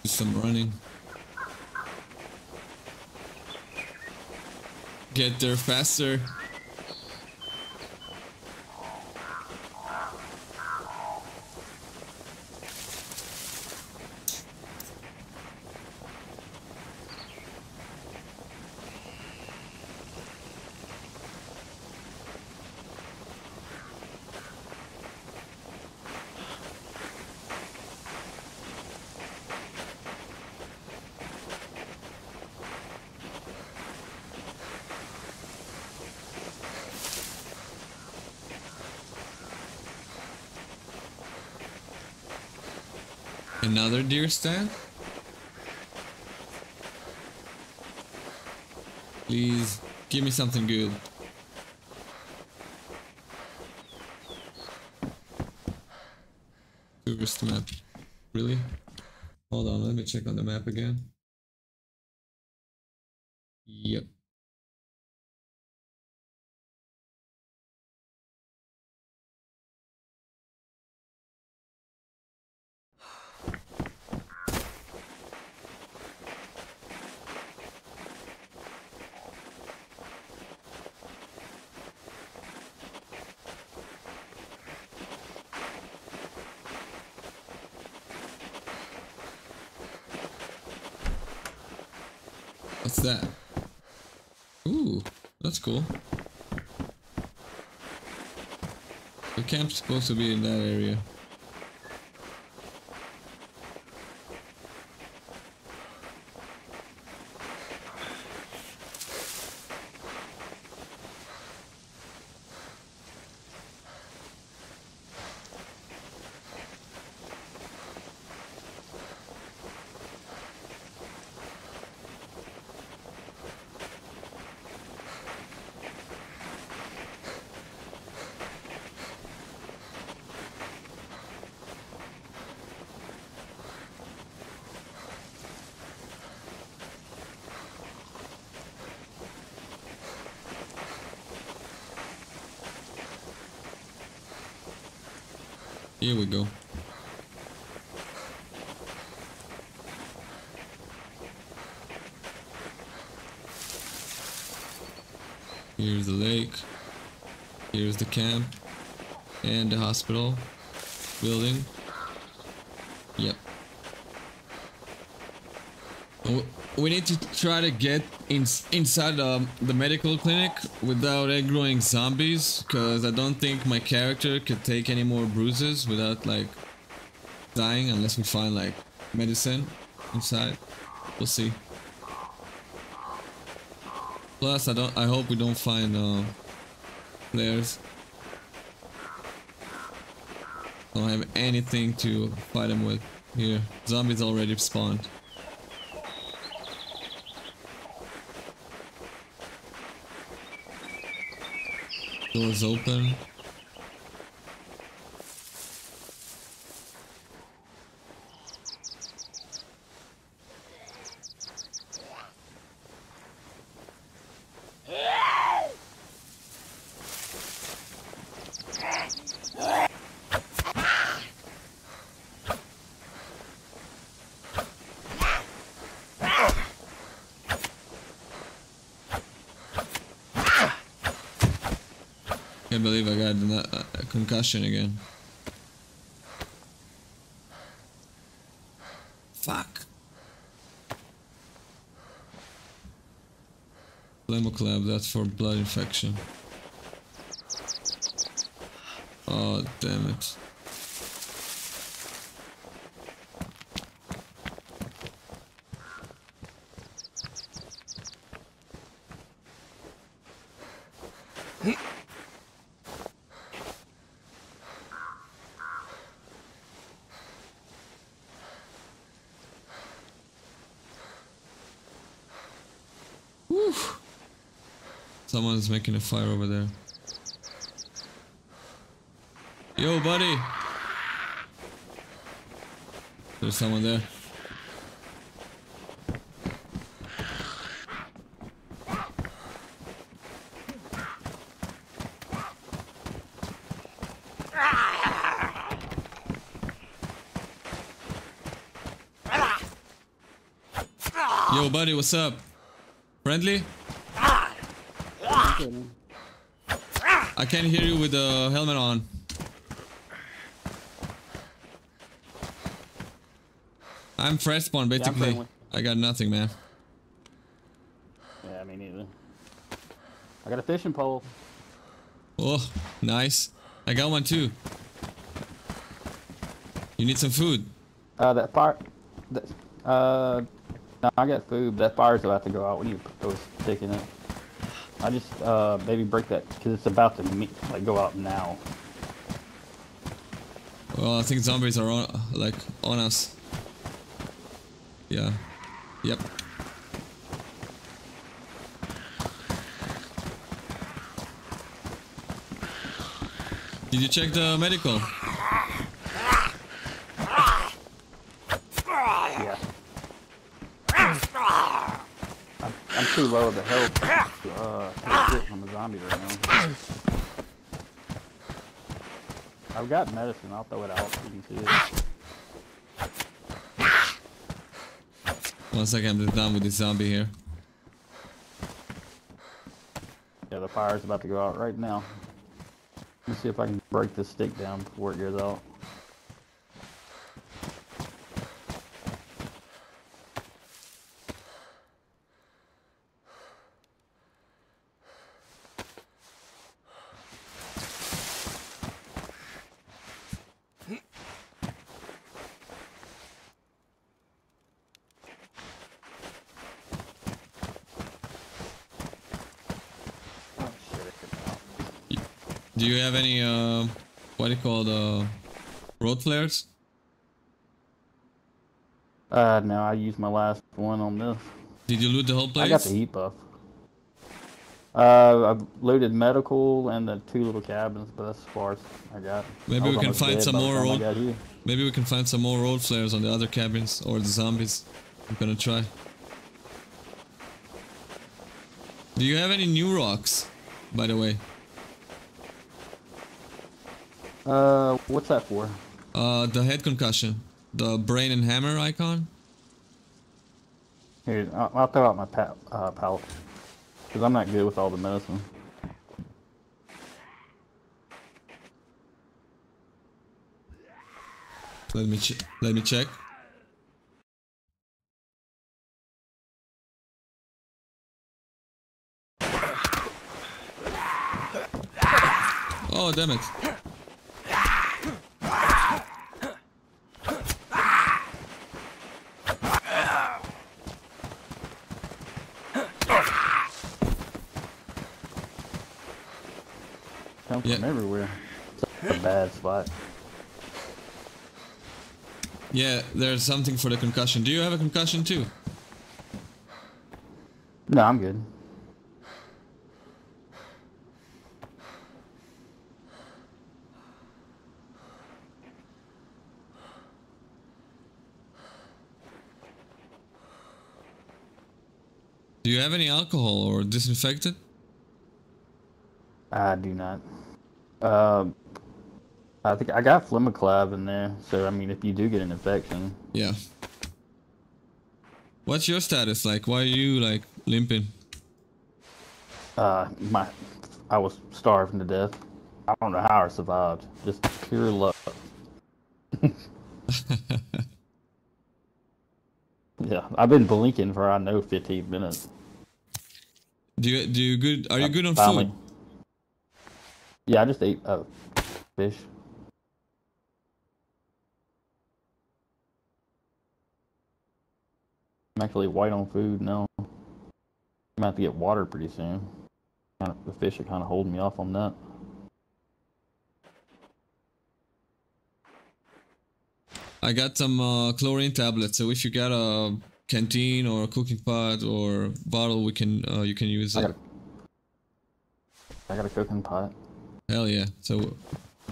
Do some running. Get there faster. Another deer stand? Please, give me something good. Tourist map. Really? Hold on, let me check on the map again. Yep. What's that? Ooh, that's cool. The camp's supposed to be in that area. Here we go. Here's the lake. Here's the camp. And the hospital building. Yep. We need to try to get in inside um, the medical clinic without aggroing zombies, because I don't think my character could take any more bruises without like dying unless we find like medicine inside. We'll see. Plus, I don't. I hope we don't find uh, players. Don't have anything to fight them with. Here, zombies already spawned. Doors open. Can't believe I got a, a concussion again. Fuck. Lemoclab, that's for blood infection. Oh, damn it. Someone's making a fire over there. Yo, buddy! There's someone there. Yo, buddy, what's up? Friendly? I can't hear you with the helmet on. I'm fresh spawn basically. friendly. I got nothing, man. Yeah, me neither. I got a fishing pole. Oh, nice. I got one too. You need some food. Uh, that fire. That, uh, no, I got food. That fire's about to go out. We need to put those stick it. I just uh maybe break that because it's about to meet, like go out now. Well, I think zombies are on, like on us. Yeah. Yep. Did you check the medical? Yeah. I'm, I'm too low of a health uh, shit from the zombies right now. I've got medicine. I'll throw it out so you can see it. One second, I'm just done with this zombie here. Yeah, the fire's about to go out right now. Let me see if I can break this stick down before it goes out. Oh shit, it came out. Do you have any, uh, what do you call the road flares? Uh, no, I used my last one on this. Did you loot the whole place? I got the heat buff. Uh, I've looted medical and the two little cabins, but that's as far as I got. Maybe I we can find some more road- Maybe we can find some more road flares on the other cabins or the zombies. I'm gonna try. Do you have any new rocks, by the way? Uh, what's that for? Uh, the head concussion, the brain and hammer icon. Here, I'll, I'll throw out my pa- uh, pouch. Because I'm not good with all the medicine. Let me ch- let me check. Oh damn it! Yeah. from everywhere. It's a bad spot. Yeah, there's something for the concussion. Do you have a concussion too? No, I'm good. Do you have any alcohol or disinfectant? I do not. Um, I think I got Flemiclav in there, so I mean, if you do get an infection, Yeah. What's your status like? Why are you like limping? uh, my I was starving to death. I don't know how I survived. Just pure luck. yeah, I've been blinking for I know 15 minutes. Do you do you good? Are you good on finally- food? Yeah, I just ate uh, fish. I'm actually white on food now. I'm gonna have to get water pretty soon. Kind of, the fish are kind of holding me off on that. I got some uh, chlorine tablets. So if you got a canteen or a cooking pot or bottle, we can uh, you can use I it. got a, I got a cooking pot. Hell yeah! So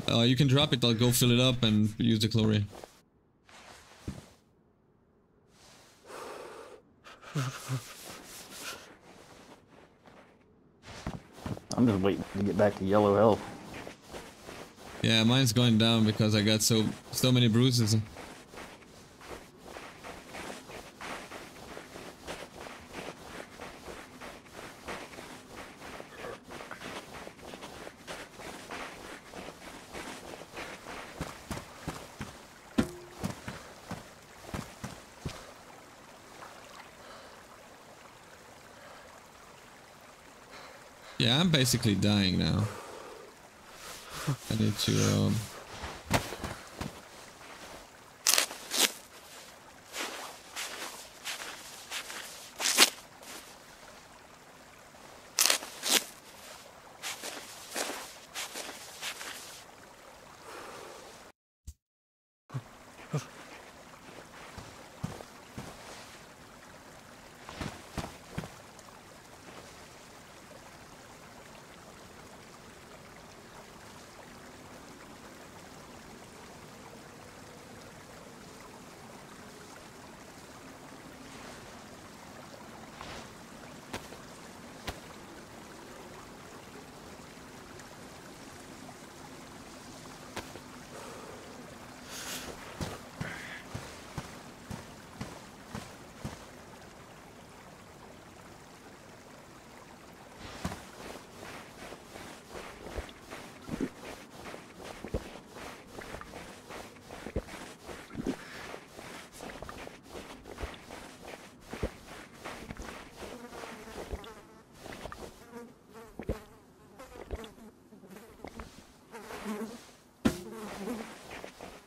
uh, you can drop it. I'll go fill it up and use the chlorine. I'm just waiting to get back to yellow health. Yeah, mine's going down because I got so so many bruises. Yeah, I'm basically dying now. I need to um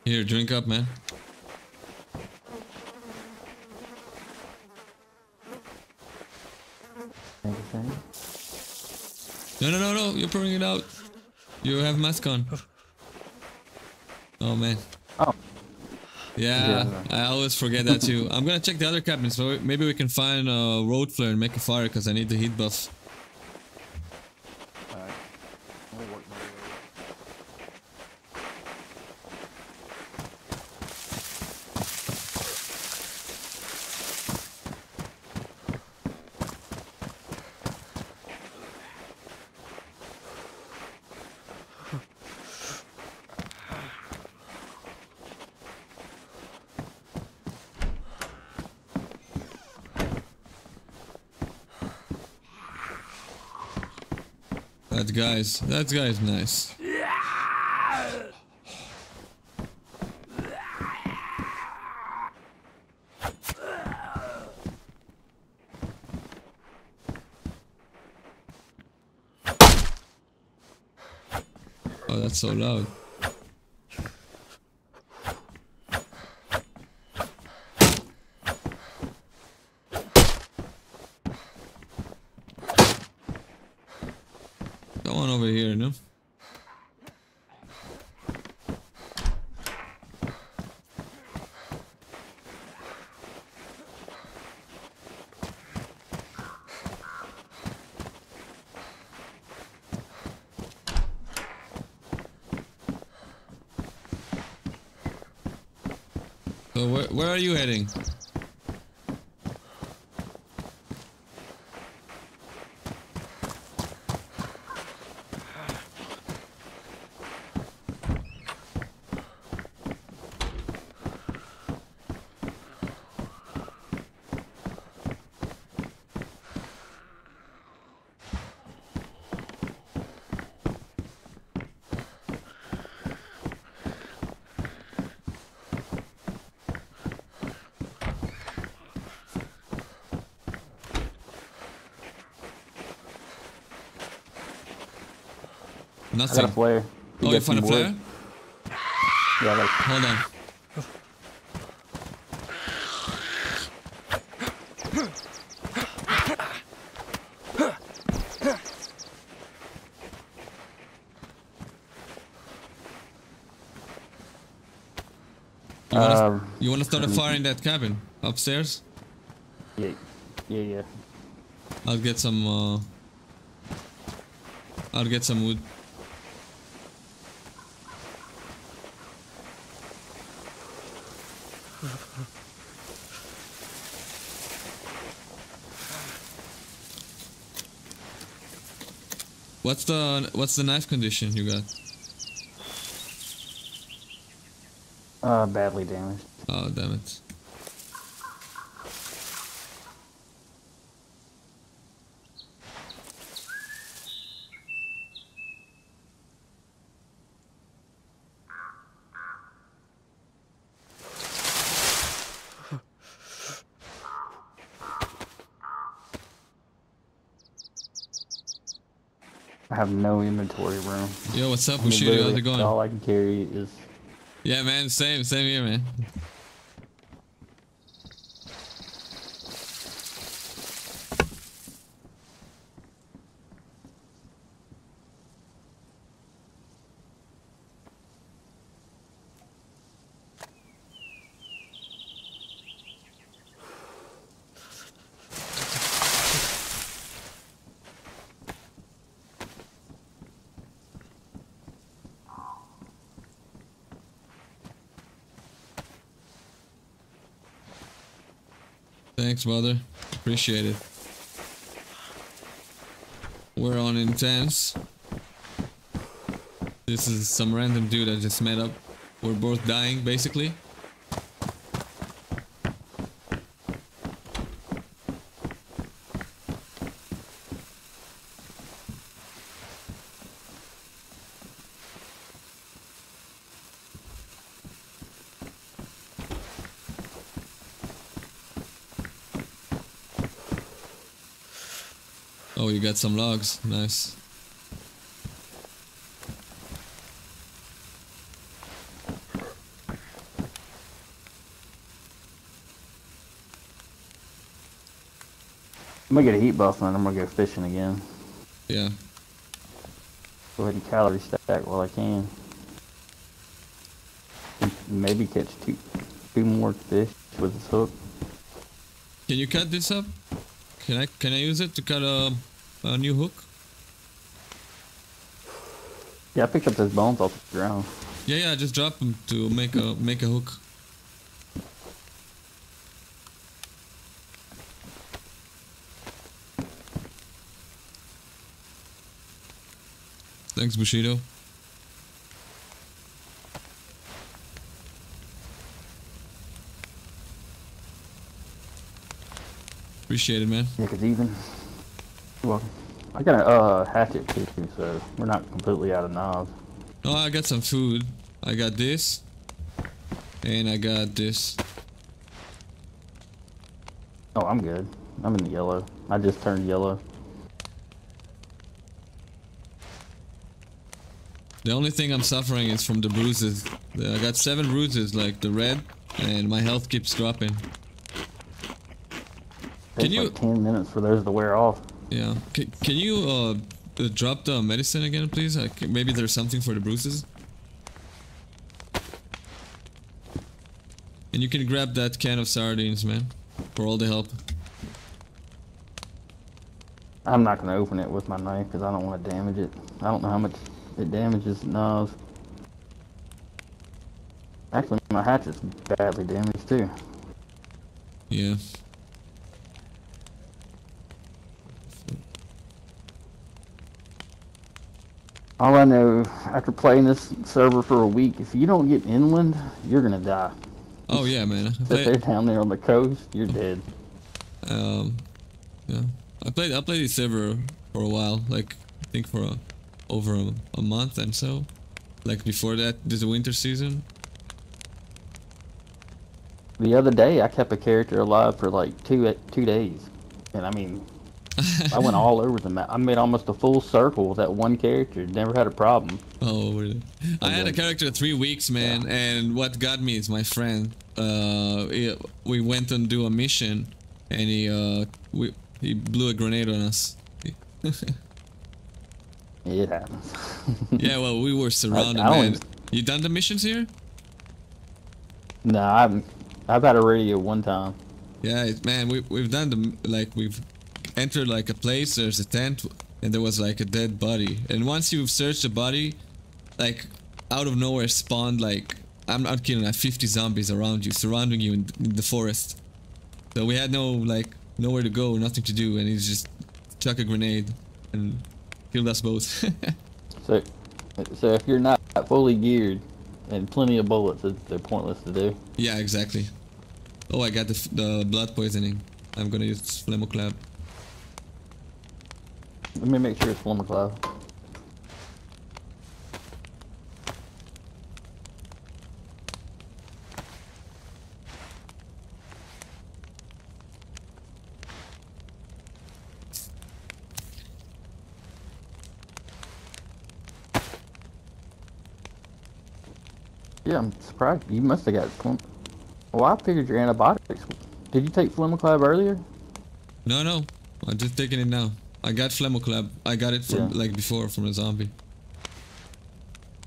Here, drink up, man. No, no, no, no. You're pouring it out. You have mask on. Oh, man. Oh, Yeah, Yeah. I always forget that too. I'm gonna check the other cabins, so maybe we can find a road flare and make a fire because I need the heat buff. Guy's that guy's nice. Oh, that's so loud. Go on over here, no? So where, are you heading? I got Nothing. a flare. oh, you found a flare? Yeah, I got Hold on. You wanna, Um, you wanna start a fire in that cabin upstairs? yeah, yeah, yeah. I'll get some. Uh, I'll get some wood. What's the what's the knife condition you got? Uh, badly damaged. Oh damn it! No inventory room. Yo, what's up, Bushido? How's it going? All I can carry is Yeah, man. Same, same here, man. Thanks, brother. Appreciate it. We're on intense. This is some random dude I just met up. We're both dying, basically. Some logs. Nice. I'm gonna get a heat buff and I'm gonna go fishing again. Yeah. Go ahead and calorie stack while I can. Maybe catch two two more fish with this hook. Can you cut this up? Can I can I use it to cut a a new hook? Yeah, I picked up those bones off the ground. Yeah, yeah. Just drop them to make a make a hook. Thanks, Bushido. Appreciate it, man. Yeah, 'cause even. Well, I got a uh, hatchet too, so we're not completely out of knives. Oh, I got some food. I got this. And I got this. Oh, I'm good. I'm in the yellow. I just turned yellow. The only thing I'm suffering is from the bruises. I got seven bruises, like the red, and my health keeps dropping. Takes you- like 10 minutes for those to wear off. Yeah. Can, can you uh, drop the medicine again, please? I c maybe there's something for the bruises. And you can grab that can of sardines, man, for all the help. I'm not going to open it with my knife because I don't want to damage it. I don't know how much it damages knives. Actually, my hatchet's badly damaged too. Yeah. All I know, after playing this server for a week, if you don't get inland, you're going to die. Oh yeah, man. If they're down there on the coast, you're dead. Um, yeah, I played I played this server for a while, like I think for a, over a, a month and so, like before that, this winter season. The other day, I kept a character alive for like two two days, and I mean, I went all over the map. I made almost a full circle with that one character. Never had a problem. Oh, really? I had a character three weeks, man, and what got me is my friend. Uh, we went and do a mission, and he uh, we he blew a grenade on us. It happens. yeah, well, we were surrounded, I man. don't- You done the missions here? no, I've I've had a radio one time. Yeah, man, we we've done the like we've entered like a place. There's a tent, and there was like a dead body. And once you've searched the body, like out of nowhere spawned like I'm not kidding, like 50 zombies around you, surrounding you in, in the forest. So we had no like nowhere to go, nothing to do, and he just chuck a grenade and killed us both. So, so if you're not fully geared and plenty of bullets, it's, they're pointless to do. yeah, exactly. Oh, I got the the blood poisoning. I'm gonna use Flemoclav. Let me make sure it's Flimmer Cloud. Yeah, I'm surprised. You must have got Flim. Well, I figured your antibiotics. Did you take Flemoclav earlier? No, no. I'm just taking it now. I got Flemoclav. I got it from Yeah. like before from a zombie.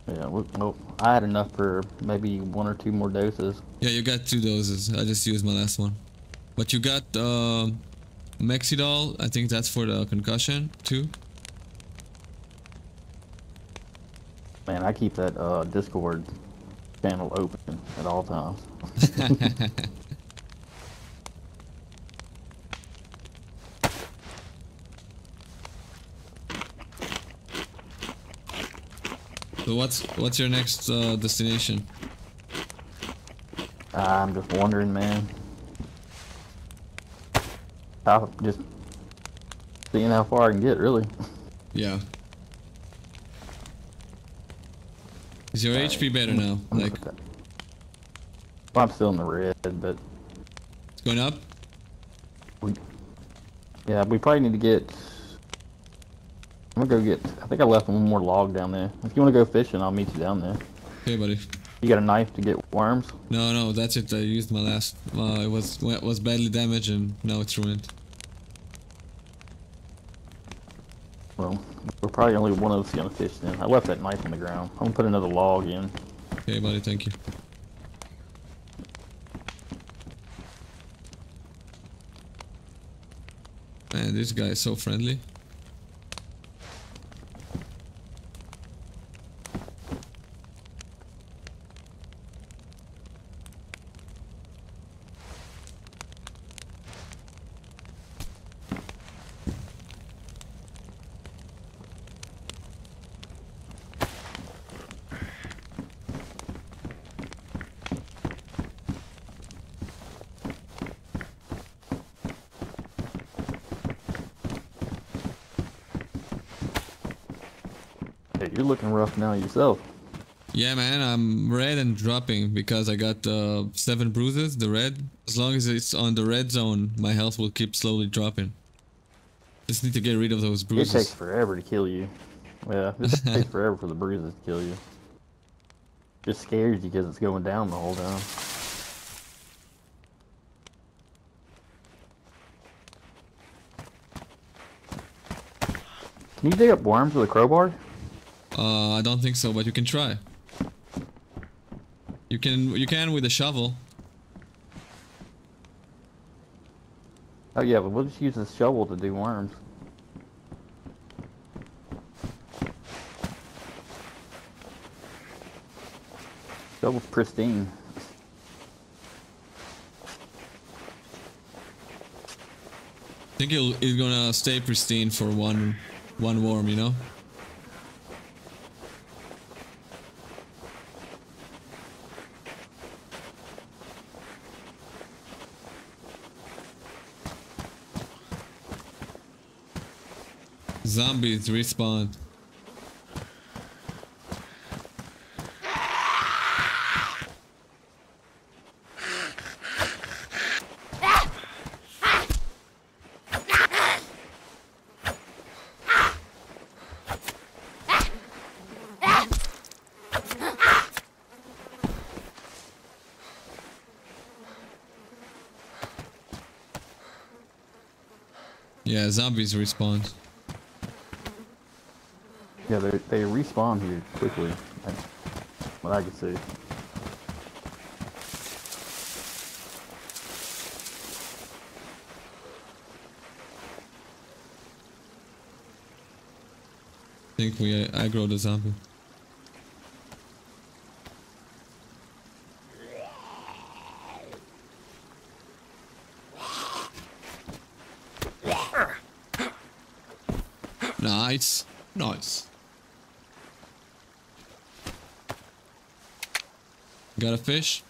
Yeah, well, well, I had enough for maybe one or two more doses. Yeah, you got two doses. I just used my last one. But you got um Mexidol. I think that's for the concussion too. Man, I keep that uh, Discord channel open at all times. So what's what's your next uh, destination? I'm just wondering, man. I'm just seeing how far I can get, really. Yeah. Is your HP better now? I'm Like Well, I'm still in the red, but it's going up? we, yeah, we probably need to get. I'm gonna go get. I think I left one more log down there. If you want to go fishing, I'll meet you down there. Okay, buddy. You got a knife to get worms? No, no, that's it. I used my last. Uh, it was it was badly damaged and now it's ruined. Well, we're probably only one of us gonna fish then. I left that knife on the ground. I'm gonna put another log in. Okay, buddy, thank you. Man, this guy is so friendly. Hey, you're looking rough now yourself. Yeah, man, I'm red and dropping because I got uh, seven bruises, the red. As long as it's on the red zone, my health will keep slowly dropping. Just need to get rid of those bruises. It takes forever to kill you. Yeah, it takes forever for the bruises to kill you. Just scares you because it's going down the whole time. Can you dig up worms with a crowbar? Uh, I don't think so, but you can try. You can you can with a shovel. Oh yeah, but we'll just use this shovel to do worms. Shovel's pristine. I think it's gonna stay pristine for one one worm, you know. Zombies respawn. Yeah, zombies respawn. Yeah, they they respawn here quickly. What I can see. I think we aggro the zombie. Nice, nice. Got a fish?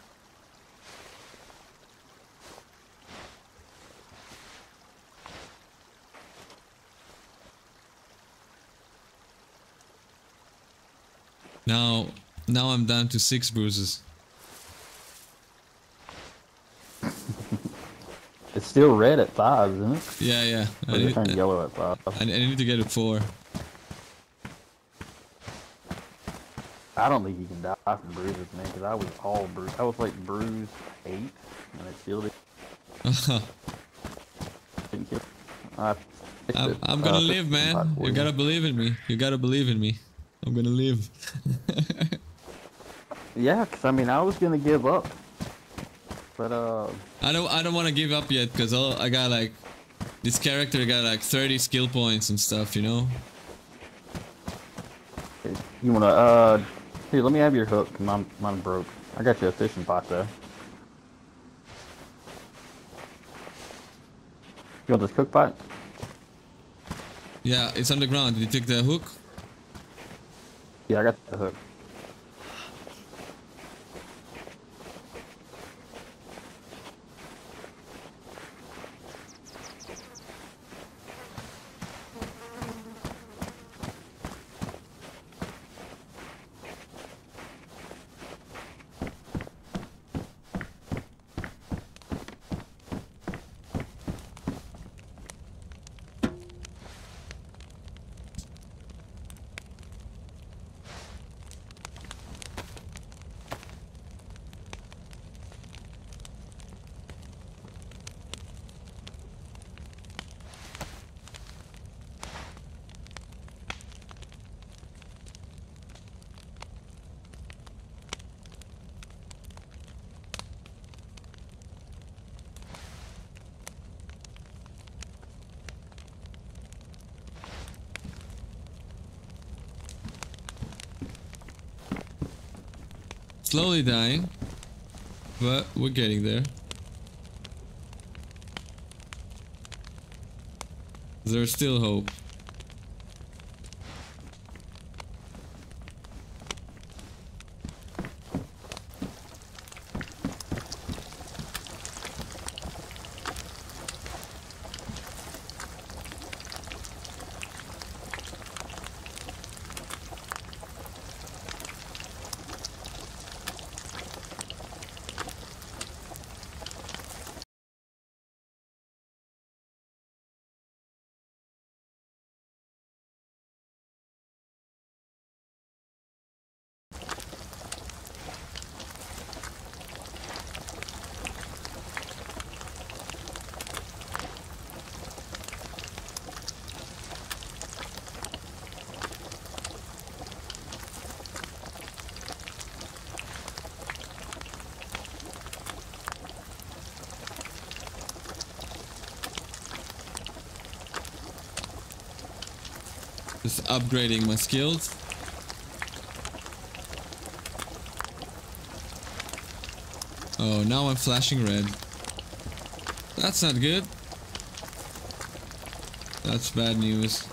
Now, now I'm down to six bruises. It's still red at five, isn't it? Yeah, yeah. I need, turned yellow at five? I, I need to get it four. I don't think you can die from bruises, man, because I was all bruised. I was like bruised eight, and it still didn't kill. I I'm, it. I'm gonna Uh, live, man. You gotta believe in me. You gotta believe in me. I'm gonna live. Yeah, because I mean, I was gonna give up, but uh, I don't. I don't want to give up yet because I got like this character got like 30 skill points and stuff. You know. you wanna uh, here, let me have your hook. Mine, mine broke. I got you a fishing pot though. You want this cook pot? Yeah, it's on the ground. Did you take the hook? Yeah, I got the hook. Slowly dying. But we're getting there. There's still hope. Upgrading my skills. Oh, now I'm flashing red. That's not good. That's bad news.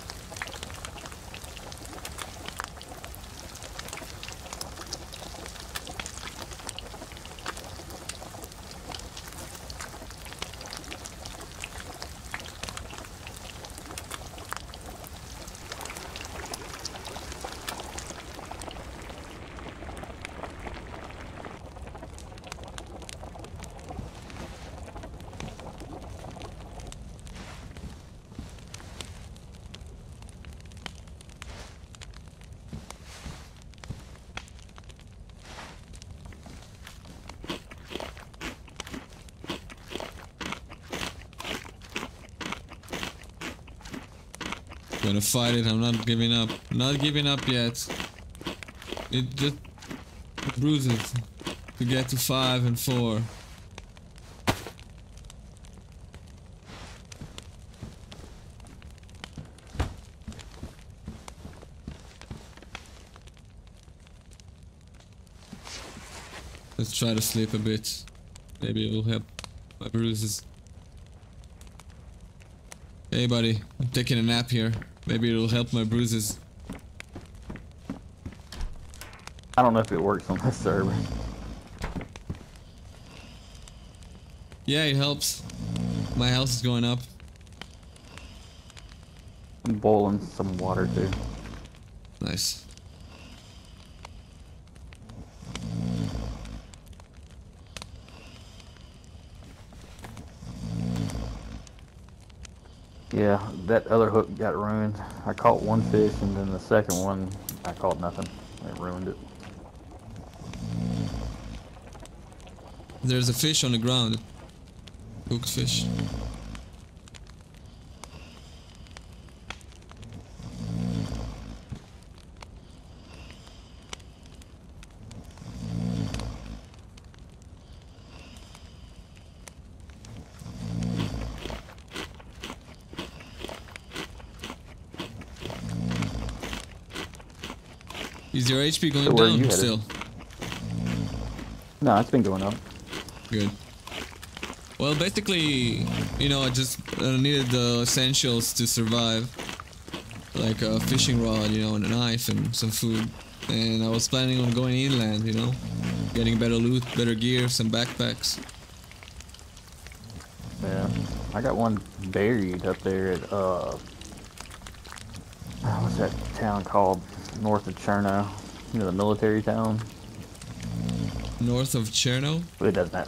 Fight it, I'm not giving up. Not giving up yet. It just bruises to get to 5 and 4. Let's try to sleep a bit. Maybe it will help my bruises. Hey buddy, I'm taking a nap here. Maybe it'll help my bruises. I don't know if it works on this server. Yeah, it helps. My house is going up. I'm boiling some water too. Nice. Yeah, that other hook got ruined. I caught one fish and then the second one I caught nothing. It ruined it. There's a fish on the ground. Hooked fish. HP going So where are you down still? No, it's been going up. Good. Well, basically, you know, I just uh, needed the essentials to survive. Like a fishing rod, you know, and a knife and some food. And I was planning on going inland, you know. Getting better loot, better gear, some backpacks. Yeah. I got one buried up there at uh what's that town called? North of Cherno. You know the military town? North of Cherno? It doesn't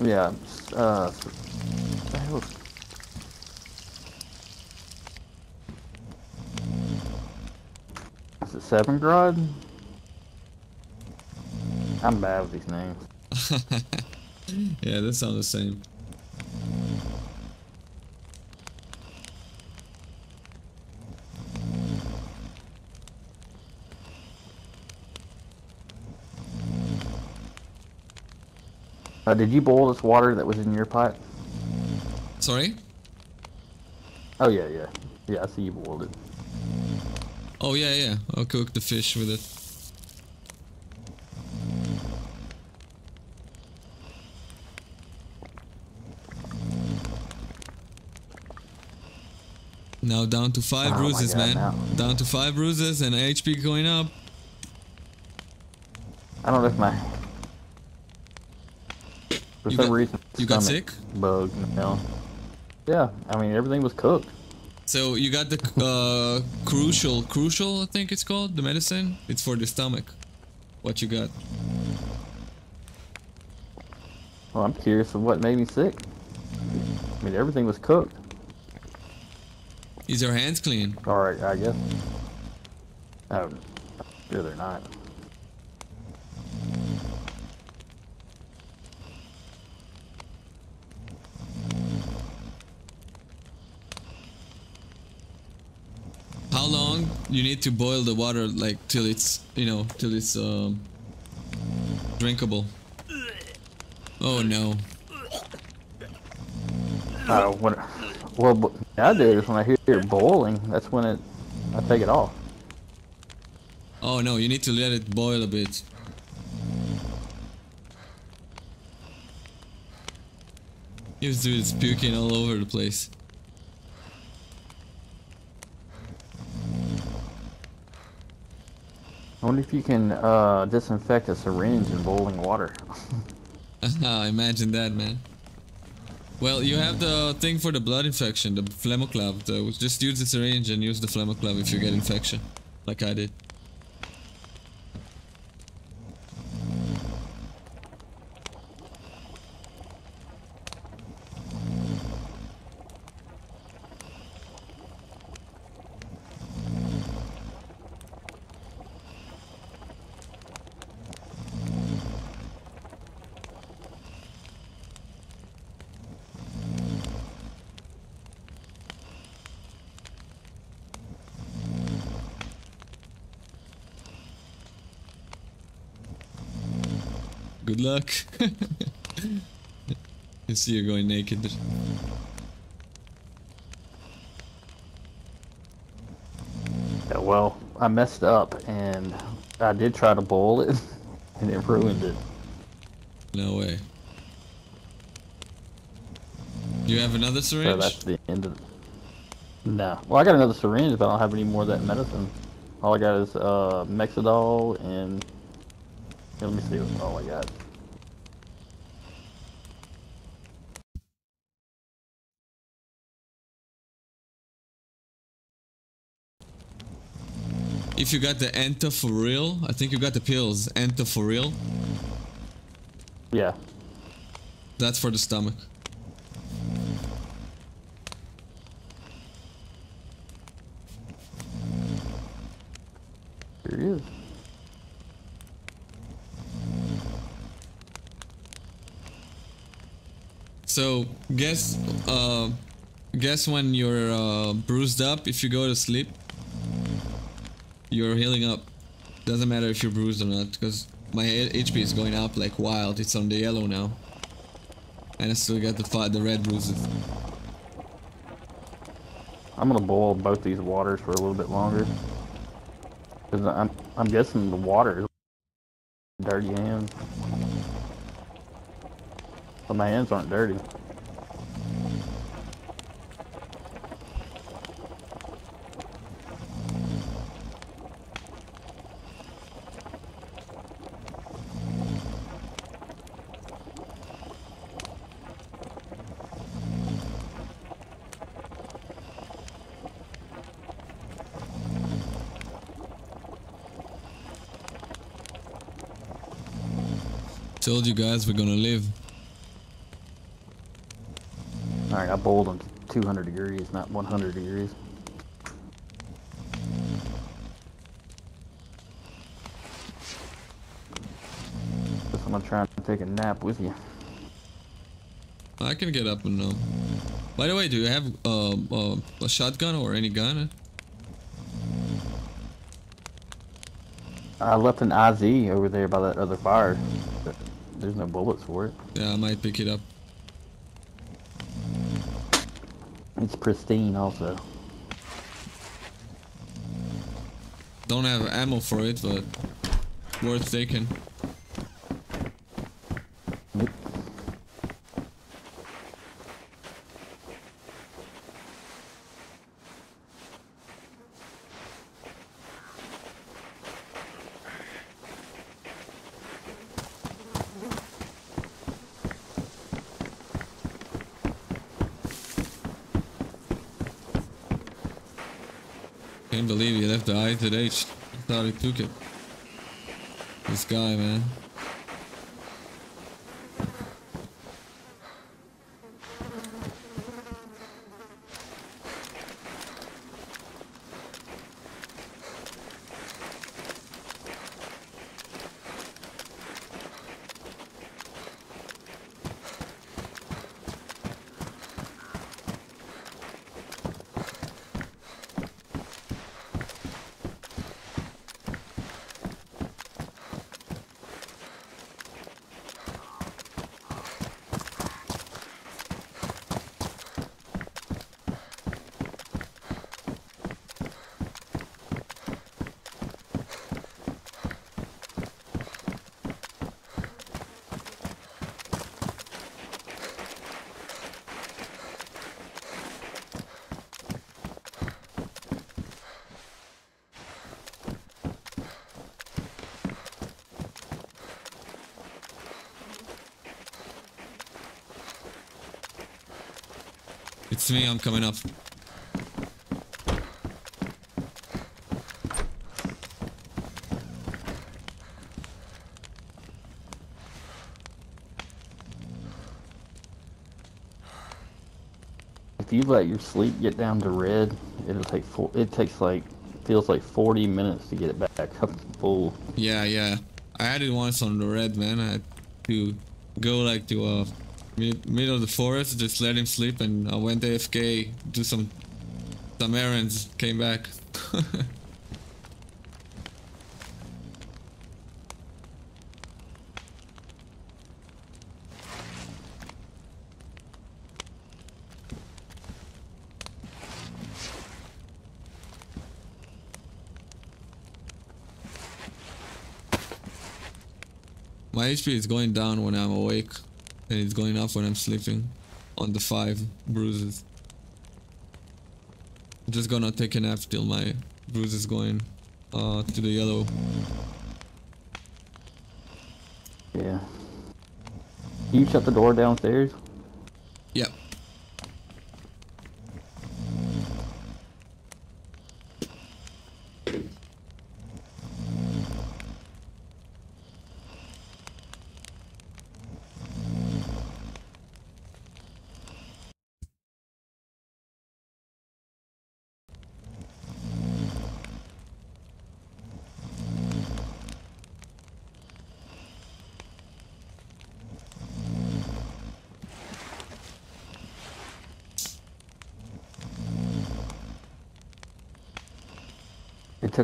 Yeah, uh s- what the hell is- it Sevengrad? I'm bad with these names. Yeah, that sounds the same. Uh, did you boil this water that was in your pot? Sorry? Oh, yeah, yeah. Yeah, I see you boiled it. Oh, yeah, yeah. I'll cook the fish with it. Now down to five oh bruises, God, man. Now. Down to five bruises and HP going up. I don't know if my for You some got- reason, you got sick? Bug. No. Yeah, I mean everything was cooked. So you got the uh, crucial, crucial, I think it's called, the medicine. It's for the stomach. What you got? Well, I'm curious of what made me sick. I mean everything was cooked. Is your hands clean? All right, I guess. Oh, sure they're not. How long you need to boil the water, like till it's, you know, till it's um, drinkable? Oh no. Uh, when, well, what I do is when I hear it boiling, that's when it, I take it off. Oh no, you need to let it boil a bit. This dude is puking all over the place. I wonder if you can uh, disinfect a syringe in boiling water. Imagine that, man. Well, you have the thing for the blood infection, the Flemoclav. though. Just use the syringe and use the Flemoclav if you get infection, like I did. Luck. you see you're going naked. Yeah, well, I messed up and I did try to boil it and it ruined it. No way. You have another So syringe? that's the end of it. No. Well, I got another syringe, but I don't have any more of that medicine. All I got is uh, Mexidol and. Let me see what all I got. If you got the Enterofuril, I think you got the pills. Enterofuril. Yeah. That's for the stomach. Here he is. So guess, uh, guess when you're uh, bruised up, if you go to sleep, you're healing up. Doesn't matter if you're bruised or not, because my HP is going up like wild. It's on the yellow now, and I still got the the red bruises. I'm gonna boil both these waters for a little bit longer. Cause I'm I'm guessing the water is dirty hands. But my hands aren't dirty. Told you guys we're gonna live. All right, I boiled them 200 degrees, not 100 degrees. Guess I'm gonna try and take a nap with you. I can get up and um. By the way, do you have uh, uh, a shotgun or any gun? I left an IZH over there by that other fire. There's no bullets for it. Yeah, I might pick it up. It's pristine also. Don't have ammo for it, but worth taking. Yep. Can't believe the IZH. Thought he took it. This guy, man. I'm coming up. If you let your sleep get down to red, it'll take four, it takes like feels like 40 minutes to get it back up full. Yeah, yeah. I had it once on the red, man. I had to go like to uh mid middle of the forest, just let him sleep, and I went AFK, do some some errands, came back. My HP is going down when I'm awake, and it's going up when I'm sleeping. On the five bruises. I'm just gonna take a nap till my bruise is going uh, to the yellow. Yeah. You shut the door downstairs?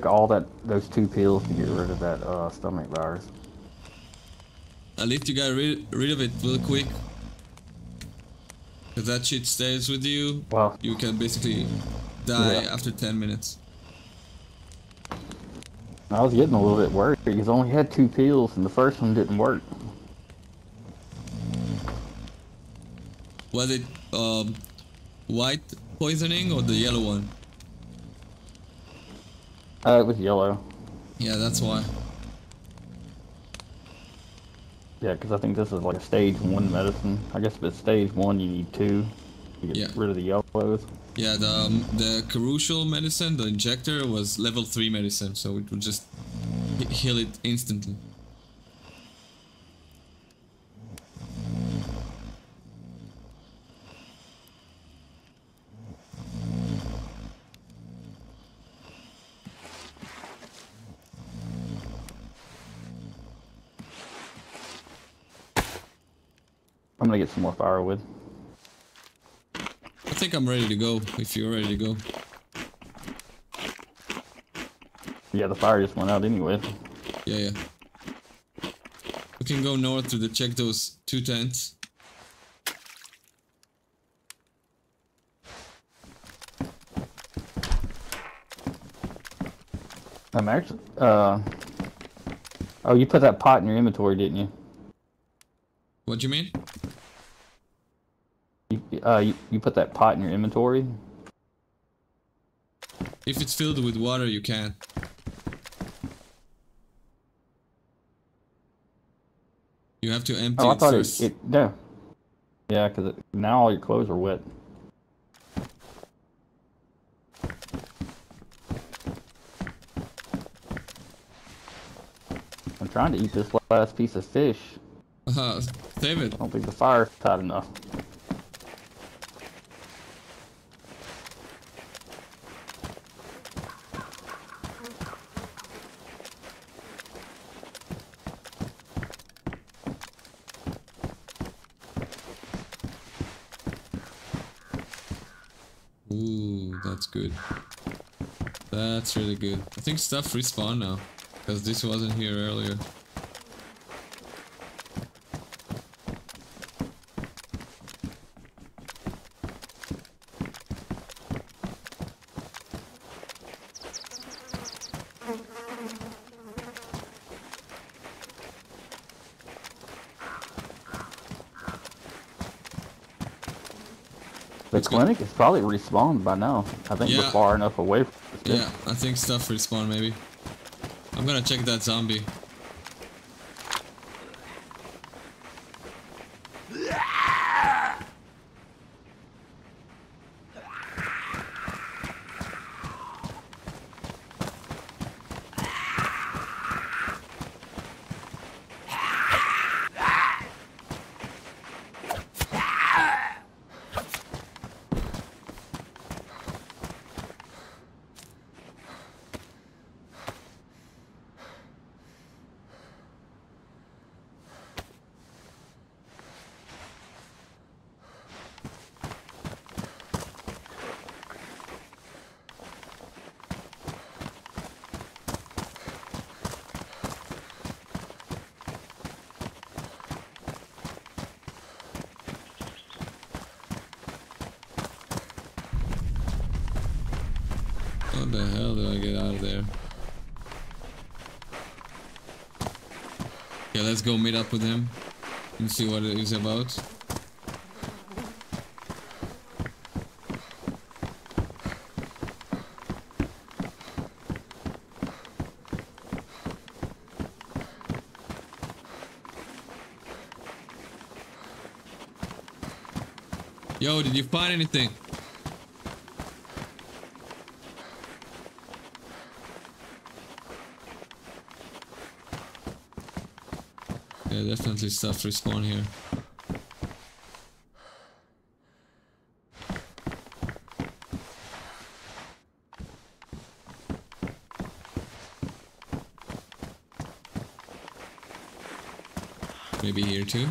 Took all that those two pills to get rid of that uh, stomach virus. At least you got rid, rid of it real quick. If that shit stays with you, Well, you can basically die Yeah. after 10 minutes. I was getting a little bit worried because I only had two pills and the first one didn't work. Was it um, white poisoning or the yellow one? Uh, it was yellow. Yeah, that's why. Yeah, because I think this is like a stage one medicine. I guess if it's stage one, you need two to get Yeah. rid of the yellows. Yeah, the um, the crucial medicine, the injector was level 3 medicine, so it would just heal it instantly. I'm gonna get some more firewood. I think I'm ready to go, if you're ready to go. Yeah, the fire just went out anyway. Yeah, yeah. We can go north to the check those two tents. I'm actually, uh, oh, you put that pot in your inventory, didn't you? What do you mean? uh, you, you put that pot in your inventory? If it's filled with water, you can. You have to empty oh, I it thought first. It, it. Yeah, because now all your clothes are wet. I'm trying to eat this last piece of fish. Uh-huh. Uh, David. I don't think the fire's hot enough. That's really good. I think stuff respawn now. Because this wasn't here earlier. The clinic is probably respawned by now. I think Yeah. we're far enough away from. Yeah, I think stuff respawn maybe. I'm gonna check that zombie. How the hell do I get out of there? Yeah, let's go meet up with him and see what it is about. Yo, did you find anything? Definitely stuff respawn here. Maybe here too.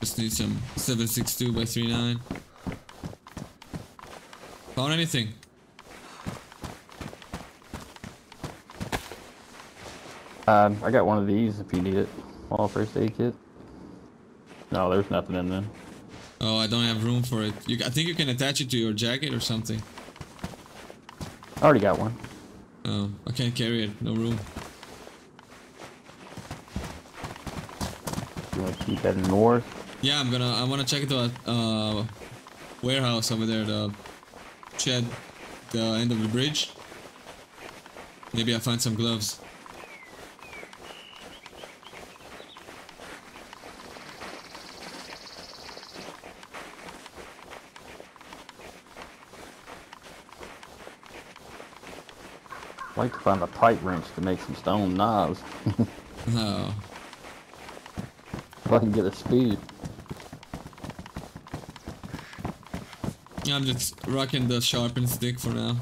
Just need some 762 by 39. Found anything? Uh, I got one of these if you need it. Small first aid kit. No, there's nothing in there. Oh, I don't have room for it. You, I think you can attach it to your jacket or something. I already got one. Oh, I can't carry it. No room. You want to keep that north? Yeah, I'm gonna. I wanna check the uh, warehouse over there, the shed, the end of the bridge. Maybe I find some gloves. I'd like to find a pipe wrench to make some stone knives. Oh, if I can get a speed. I'm just rocking the sharpened stick for now.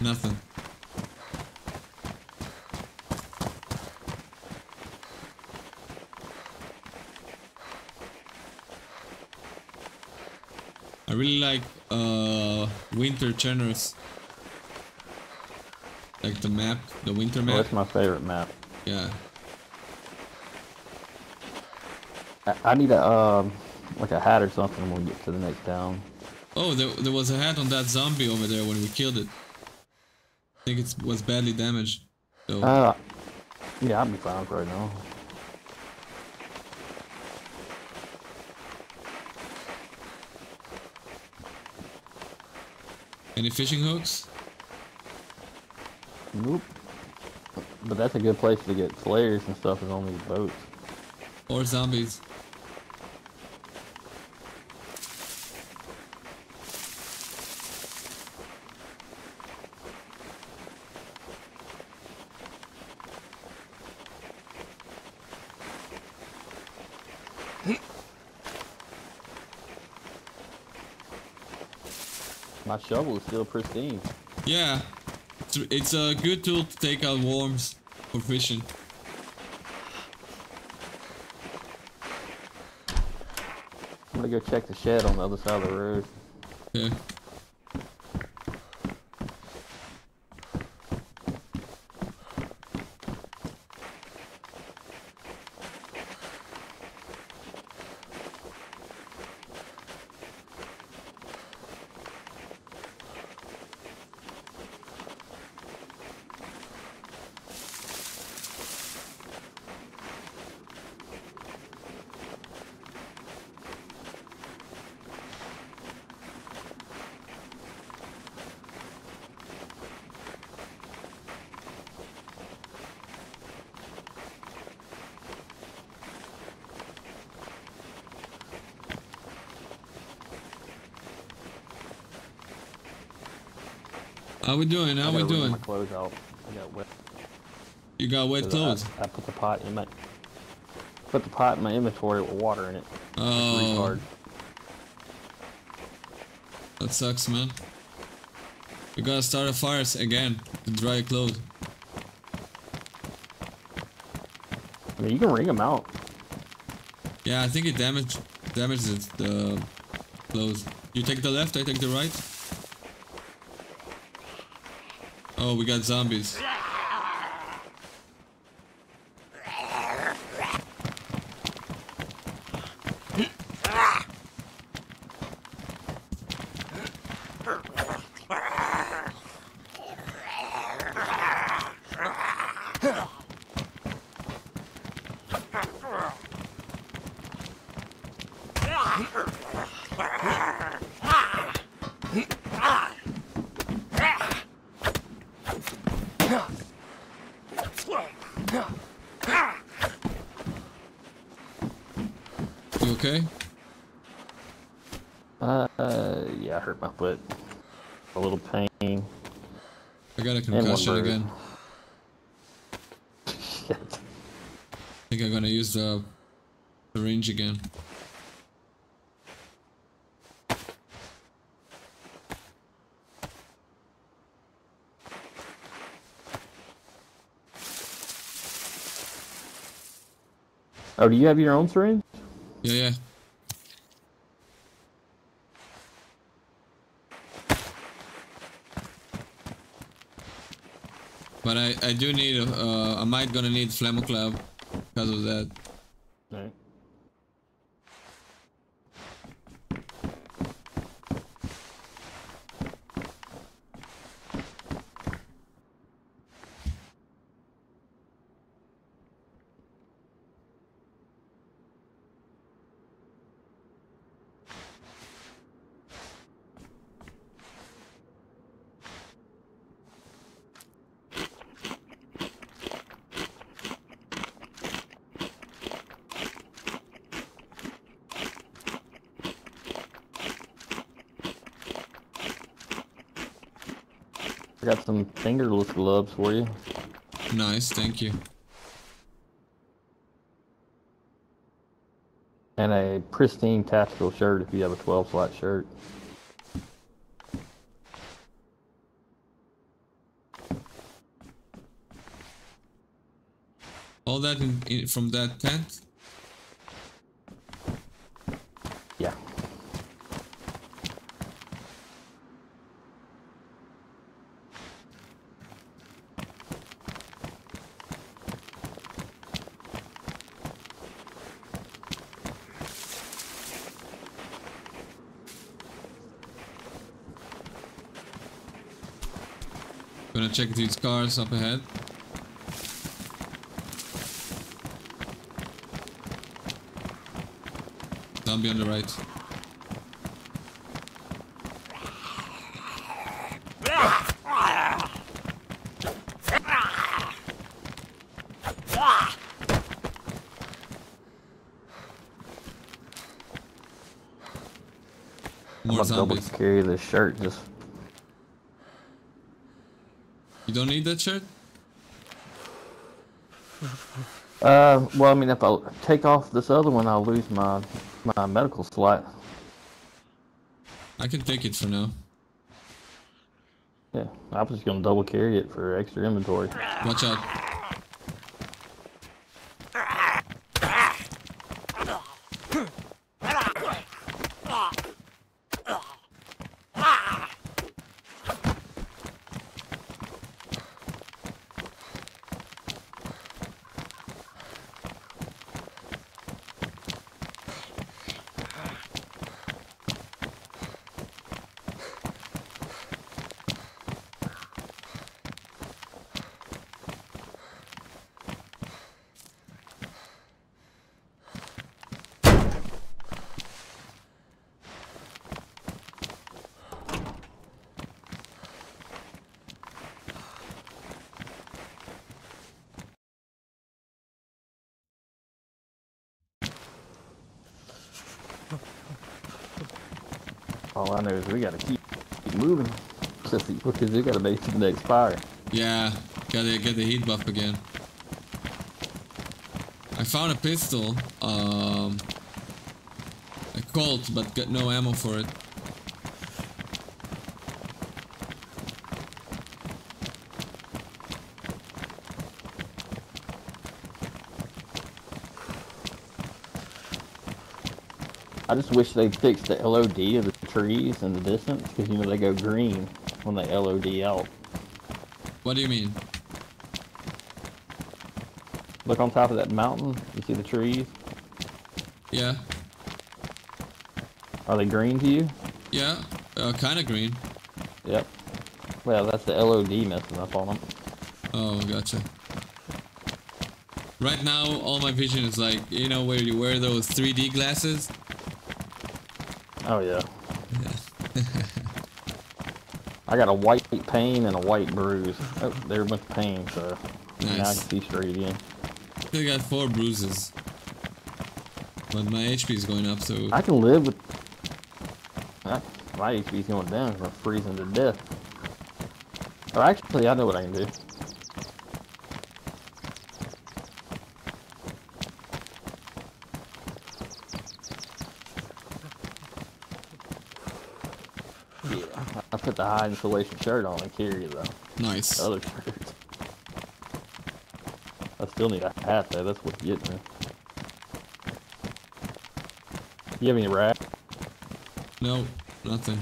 Nothing. I really like uh winter Chernarus. Like the map, the winter Oh, map. that's my favorite map. Yeah. I, I need a um like a hat or something when we get to the next town. Oh, there, there was a hat on that zombie over there when we killed it. I think it was badly damaged. So Uh, yeah, I'll be fine right now. Any fishing hooks? Nope. But that's a good place to get slayers and stuff is on these boats. Or zombies? Shovel is still pristine. Yeah. It's, it's a good tool to take out worms for fishing. I'm gonna go check the shed on the other side of the road. Yeah. How we doing? How we doing? My clothes out. I got wet. You got wet clothes. I, I put the pot in my put the pot in my inventory with water in it. Oh, that sucks, man. We gotta start a fire again to dry clothes. I mean, you can wring them out. Yeah, I think it damaged damages the clothes. You take the left, I take the right. Oh, we got zombies. You okay? Uh, yeah, I hurt my foot. A little pain. I got a one concussion again. Shit. I think I'm gonna use the syringe again. Oh, do you have your own syringe? Yeah, yeah. But I, I do need, uh, I might gonna need Flemoclav because of that. Right. I got some fingerless gloves for you. Nice, thank you. And a pristine tactical shirt if you have a 12 slot shirt. All that in, in, from that tent? check these cars up ahead. Zombie on the right. More I'm zombies. double carry this shirt just don't need that shirt? uh, well, I mean, if I take off this other one, I'll lose my my medical slot. I can take it for now. Yeah, I was just gonna double carry it for extra inventory. Watch out. All I know is we gotta keep, keep moving, just because we gotta make it to the next fire. Yeah, gotta get the heat buff again. I found a pistol, um, a Colt, but got no ammo for it. I just wish they fixed the LOD of the trees in the distance, because you know they go green when they LOD out. What do you mean? Look on top of that mountain. You see the trees? Yeah, Are they green to you? yeah, uh, kinda green. Yep. Well, that's the LOD messing up on them. Oh, gotcha. Right now, all my vision is like, you know, where you wear those 3D glasses? Oh yeah. I got a white pain and a white bruise. Oh, there went the pain, so now I can see straight again. I got four bruises. But my HP is going up, so I can live with. I, my is going down I'm freezing to death. Oh, actually, I know what I can do. Yeah, I put the high insulation shirt on and carry though. nice. other shirt. I still need a hat though. That's what's getting me. You have any rack? No, nothing.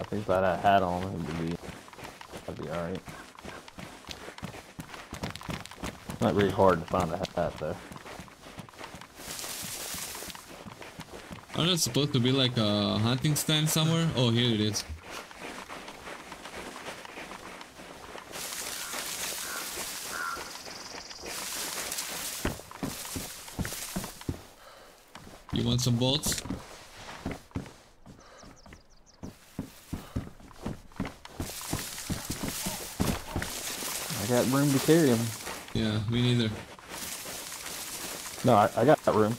I think if I had a hat on, it would be, that'd be alright. Not really hard to find a hat though. Aren't there supposed to be like a hunting stand somewhere? Oh, here it is. You want some bolts? I got room to carry them. Yeah, me neither. No, I, I got room.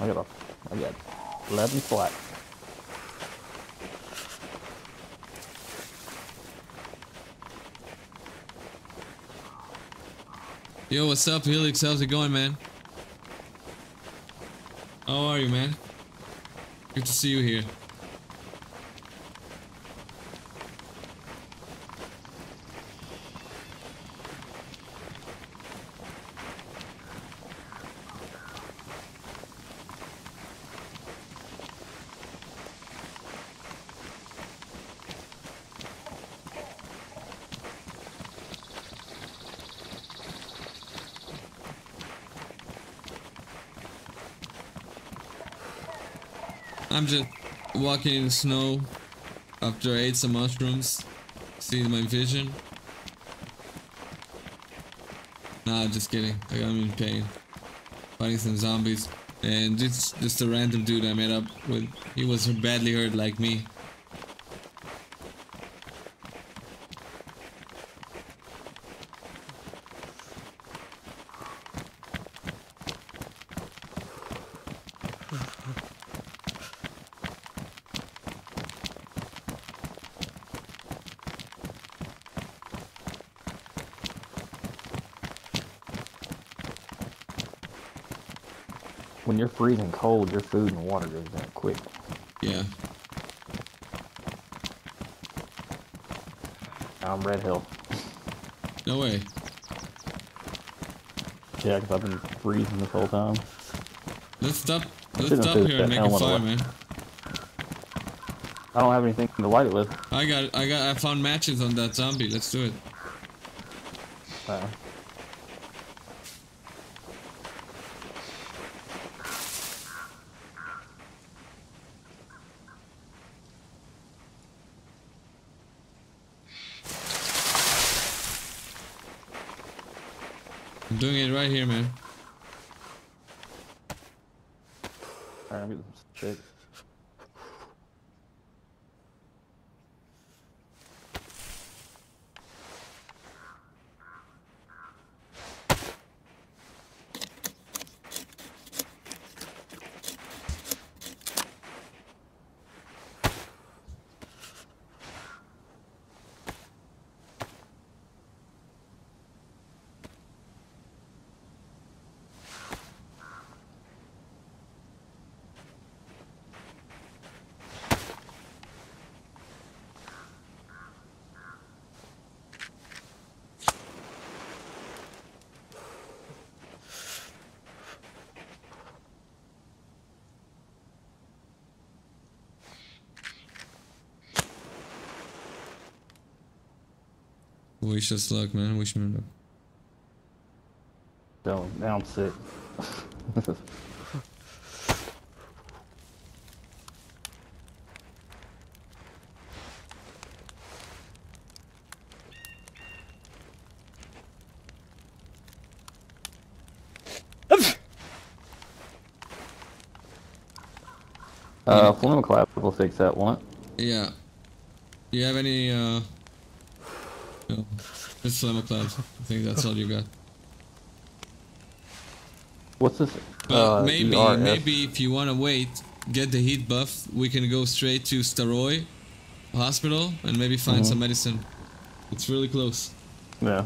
I got a, I got 11 flat. Yo, what's up, Helix? How's it going, man? How are you, man? Good to see you here. I'm just walking in the snow after I ate some mushrooms, seeing my vision. Nah, just kidding. I'm in pain. Fighting some zombies. And just just a random dude I met up with. He was badly hurt like me. when you're freezing cold, your food and water goes down quick. Yeah. I'm Red Hill. No way. Yeah, because I've been freezing this whole time. Let's stop. Let's stop here and make a fire, man. I don't have anything to light it with. I got. I got. I found matches on that zombie. Let's do it. Uh, doing it right here, man. alright, I'm getting some stick. Wish us luck, man. Wish me luck. Now I'm sick. uh, Flemoclav will fix that one. Yeah. Do you have any? uh... Just Slammer Clouds. I think that's all you got. What's this? Uh, maybe, ERS? maybe if you want to wait, get the heat buff, we can go straight to Staroy Hospital and maybe find Mhm. some medicine. It's really close. Yeah.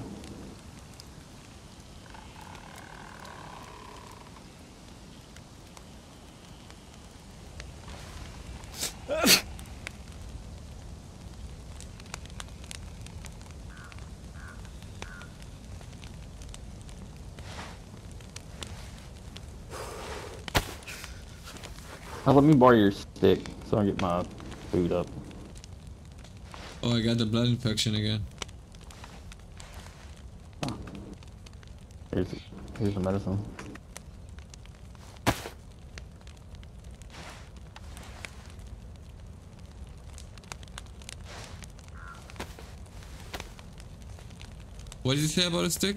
Me borrow your stick so I can get my food up. Oh, I got the blood infection again. Here's here's the medicine. What did you say about a stick?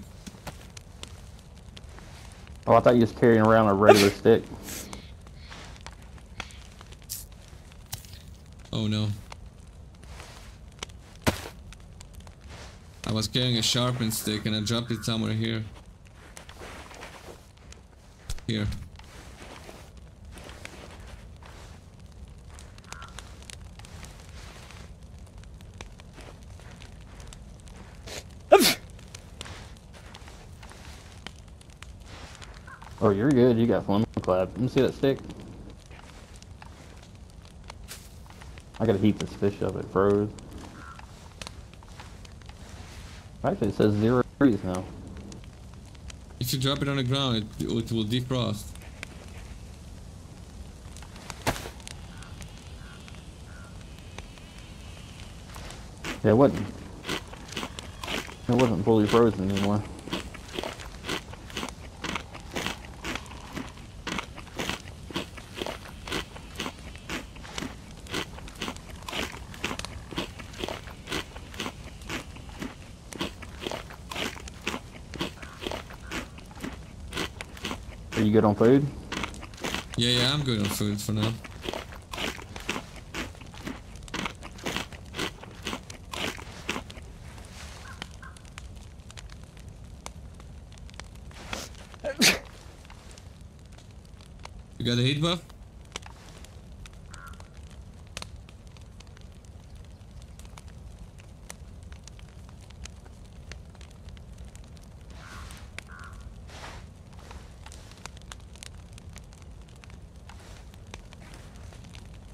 Oh, I thought you was carrying around a regular stick. Oh no. I was carrying a sharpened stick and I dropped it somewhere here. Here. Oh, you're good. You got Flemoclav. Let me see that stick. I gotta heat this fish up. It froze. Actually, it says zero degrees now. If you drop it on the ground, it, it will defrost. Yeah, it wasn't. It wasn't fully frozen anymore. Good on food? Yeah, yeah, I'm good on food for now. You got a heat buff?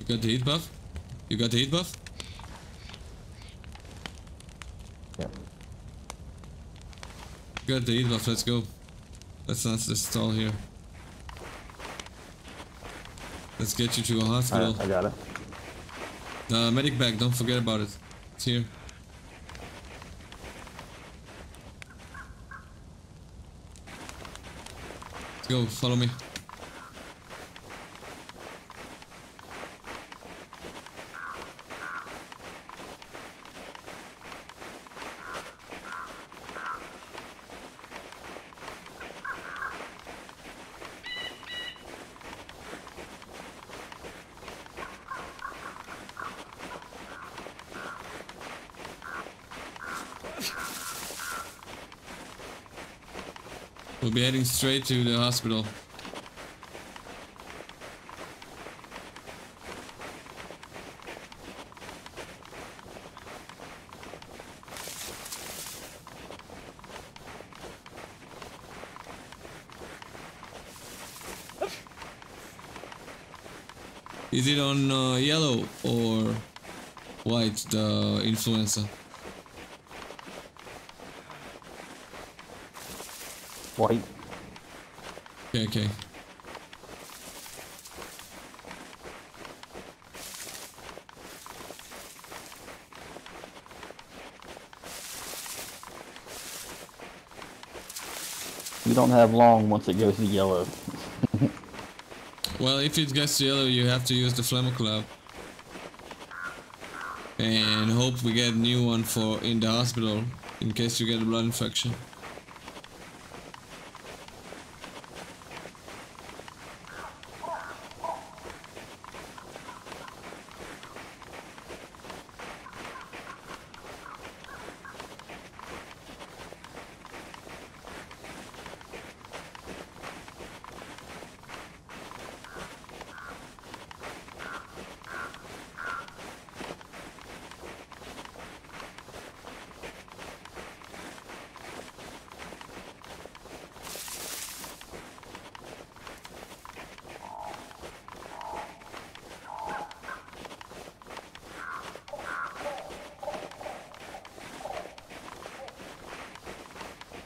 You got the heat buff? You got the heat buff? Yeah. Got the heat buff, let's go. Let's not just stall here. Let's get you to a hospital. I got it. The medic bag, don't forget about it. It's here. Let's go, follow me. Be heading straight to the hospital. Is it on uh, yellow or white, the influenza? White. Okay, okay. You don't have long once it goes to yellow. Well, if it gets yellow, you have to use the Flemoclav. And hope we get a new one for in the hospital in case you get a blood infection.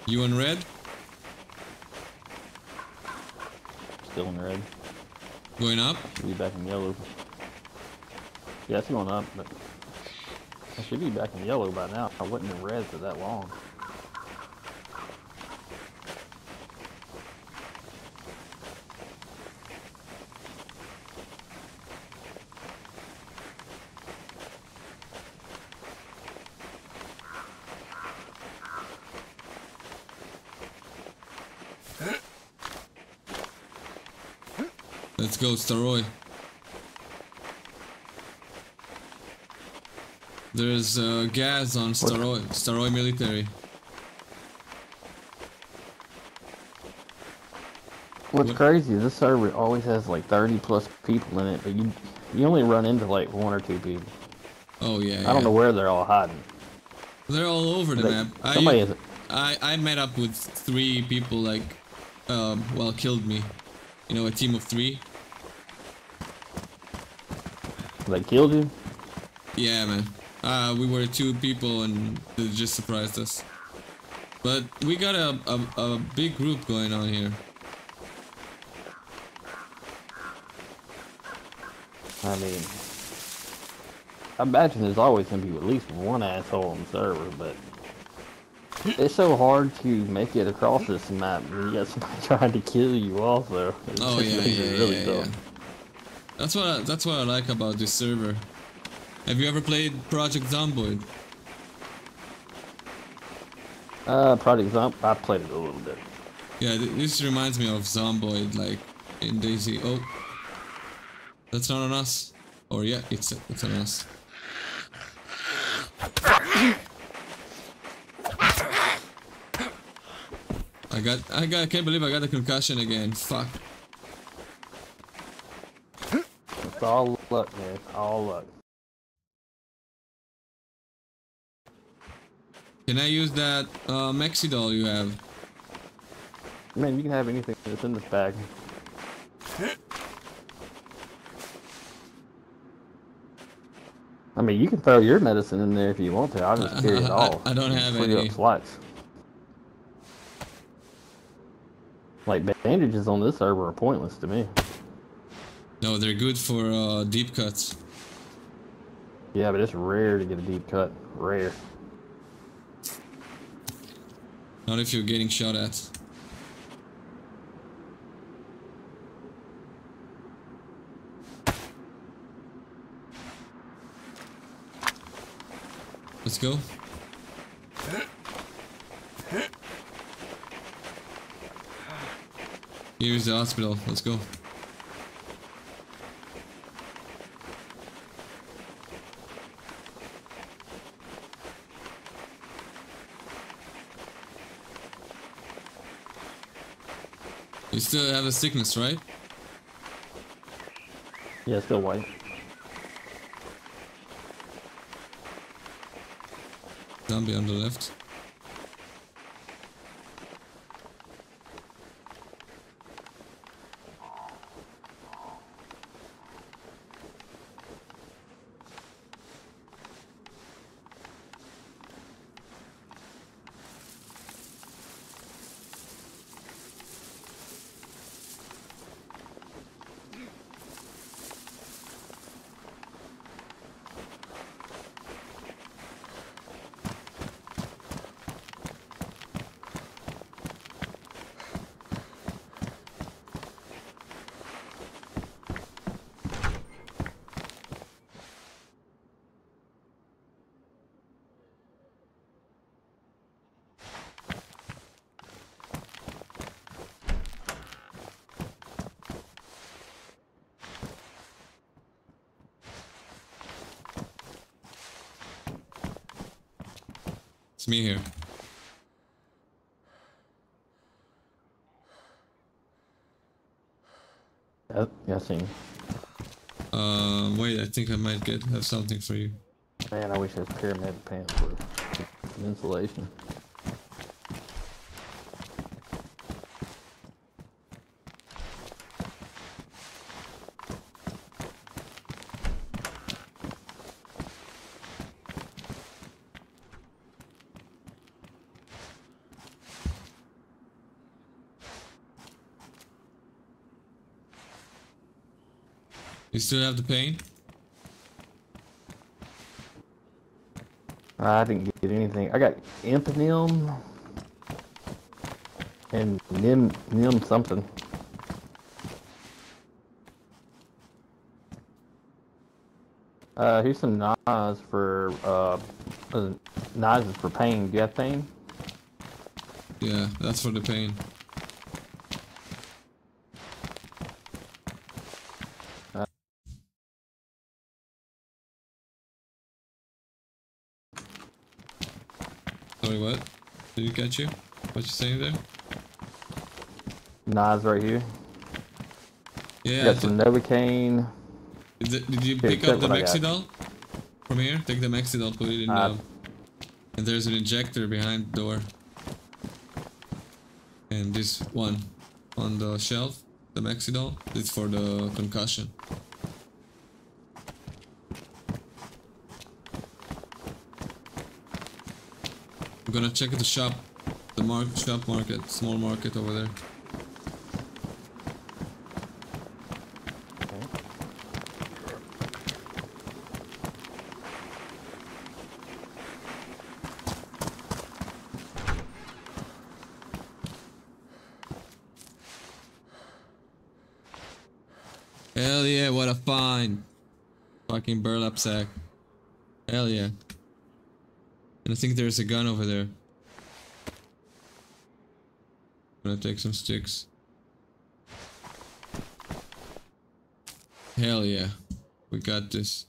You in red? Still in red. Going up? Should be back in yellow. Yeah, it's going up, but I should be back in yellow by now. I wasn't in red for that long. Let's. There's uh, gas on Staroy, Staroy military. What's What- crazy is this server always has like 30 plus people in it, but you you only run into like one or two people. Oh yeah, I don't know where they're all hiding. They're all over the Like, map. I, somebody is I I met up with three people like, um, well, killed me. You know, a team of three. They killed you. Yeah, man. Uh, we were two people and they just surprised us. But we got a, a, a big group going on here. I mean, I imagine there's always gonna be at least one asshole on the server, but it's so hard to make it across this map. You got somebody trying to kill you also. Oh just yeah, yeah, yeah, really yeah, tough. yeah. That's what I, that's what I like about this server. Have you ever played Project Zomboid? Uh, Project Zomb, I played it a little bit. Yeah, th- this reminds me of Zomboid, like in DayZ. Oh, that's not on us. Or yeah, it's it's on us. I got I got I can't believe I got a concussion again. Fuck. It's all luck, man. All luck. Can I use that uh, Mexidol you have? Man, you can have anything that's in this bag. I mean, you can throw your medicine in there if you want to. I'll just carry it I- all. I don't have Free up any. slots. Like bandages on this server are pointless to me. No, they're good for uh, deep cuts. Yeah, but it's rare to get a deep cut. Rare. Not if you're getting shot at. Let's go. Here's the hospital. Let's go. You still have a sickness, right? Yeah, still white. Zombie on the left. Me here. Yeah, Um, wait, I think I might get have something for you. Man, I wish I was paramedic pants for insulation. You still have the pain? I didn't get anything. I got Impinim and Nim Nim something. Uh, here's some Nas for uh, uh is for pain. Do you have pain? Yeah, that's for the pain. Sorry, what? You you? What you saying there? Nas right here. Yeah. got some Novocaine. Did, did you Here, pick up the. Mexidol? From here? Take the Mexidol, put it in Uh. And there's an injector behind the door. And this one on the shelf, the Mexidol, is for the concussion. I'm gonna check the shop, the mark shop market, small market over there. Hell yeah, what a find. Fucking burlap sack. Hell yeah. And I think there's a gun over there. Gonna take some sticks. Hell yeah. We got this.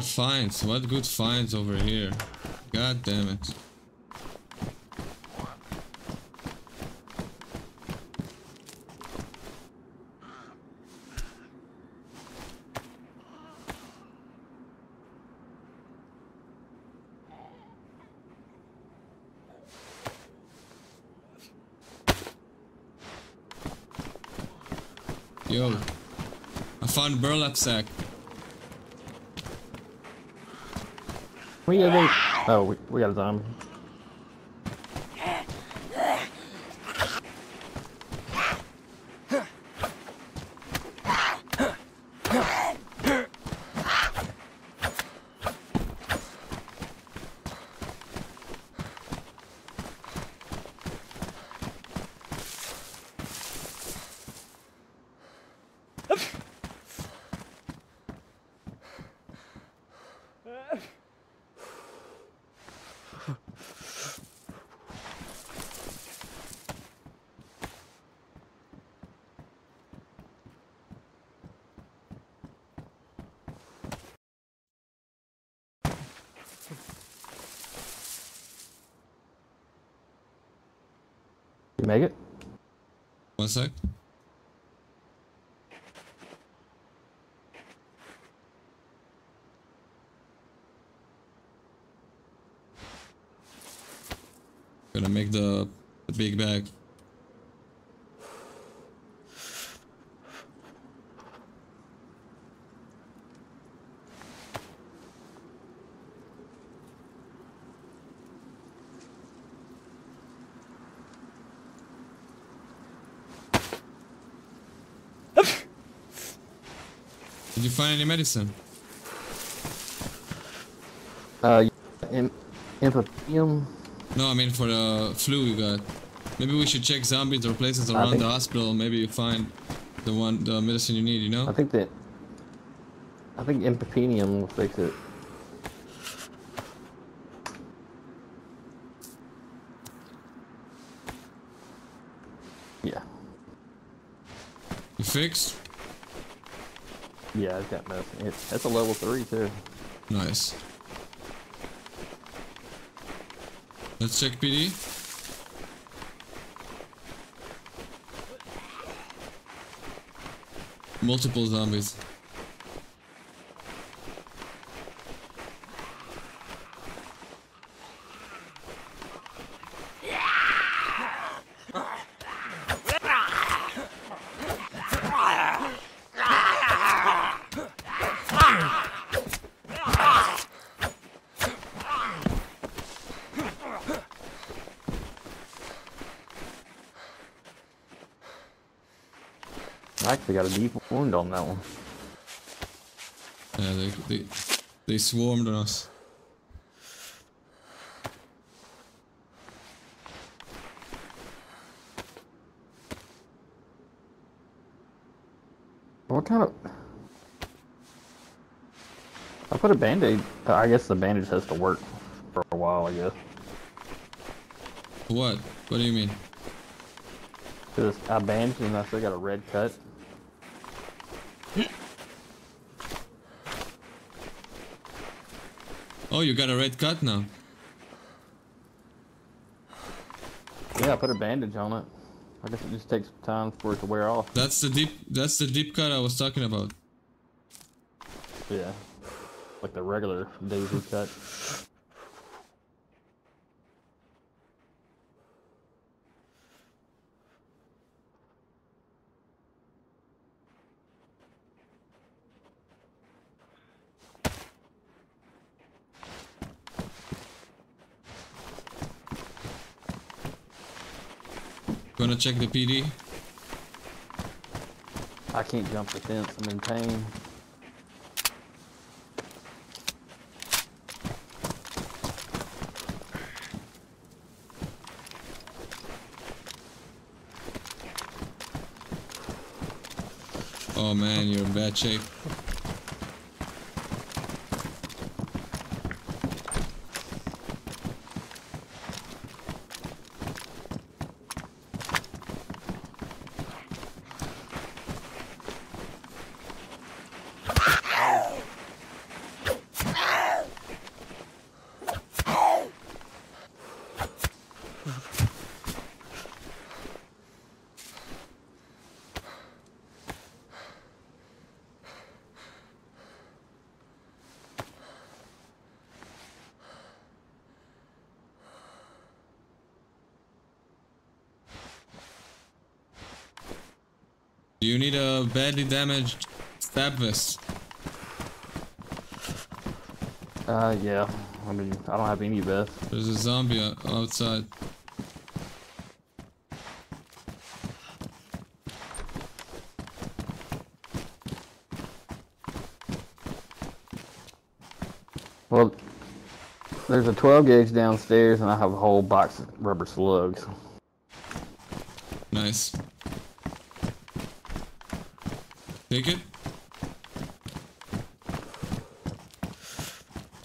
What finds. What good finds over here. God damn it. Yo, I found burlap sack. We uh, got. Oh, we, we got a zombie. You make it? One sec. Gonna make the, the big bag. Did you find any medicine? Uh, in, Empathium. No, I mean for the flu you got. Maybe we should check zombies or places around the hospital. Maybe you find the one, the medicine you need. You know? I think that. I think Empathium will fix it. Yeah. You fixed? Yeah, it's got medicine. It's, it's a level 3 too. Nice. Let's check PD. Multiple zombies. Got a deep wound on that one. Yeah, they they they swarmed on us. What kind of... I put a band-aid... I guess the bandage has to work for a while, I guess. What? What do you mean? Because I bandaged and I still got a red cut. Oh, you got a red cut now. Yeah, I put a bandage on it. I guess it just takes time for it to wear off. That's the deep. That's the deep cut I was talking about. Yeah. Like the regular DayZ cut. Check the PD. I can't jump the fence. I'm in pain. Oh man, you're in bad shape. Badly damaged stab vest. Uh, yeah. I mean, I don't have any vests. There's a zombie outside. Well, there's a 12 gauge downstairs, and I have a whole box of rubber slugs. Nice. Take it.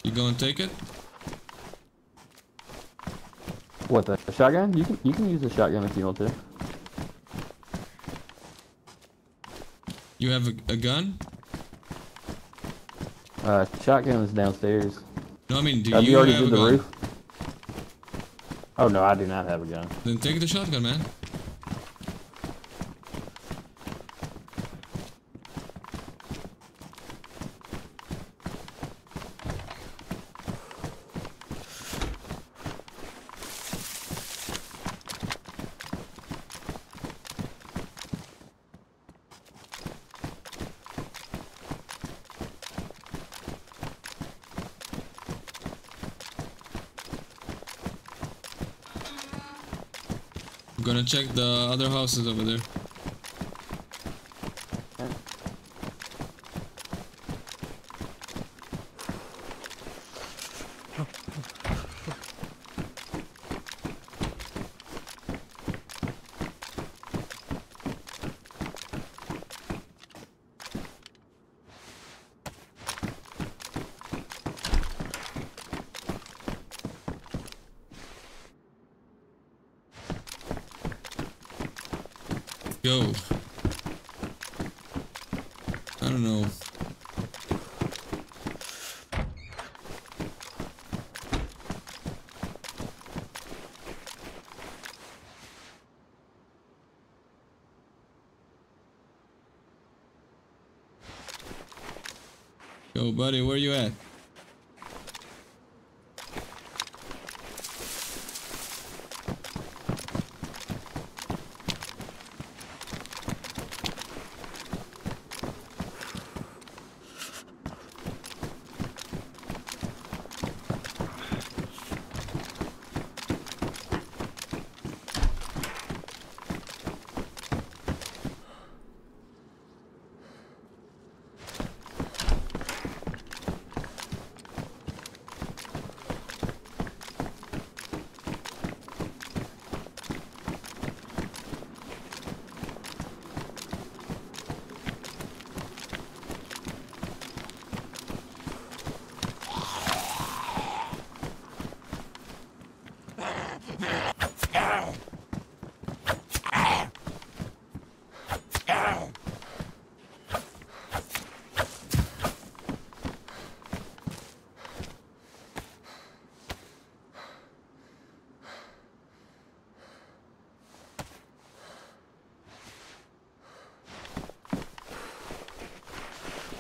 You go and take it? What the shotgun? You can you can use the shotgun if you want to. You have a, a gun? Uh, shotgun is downstairs. No, I mean, do Have you, you already have did the gun? roof? Oh no, I do not have a gun. Then take the shotgun, man. Check the other houses over there.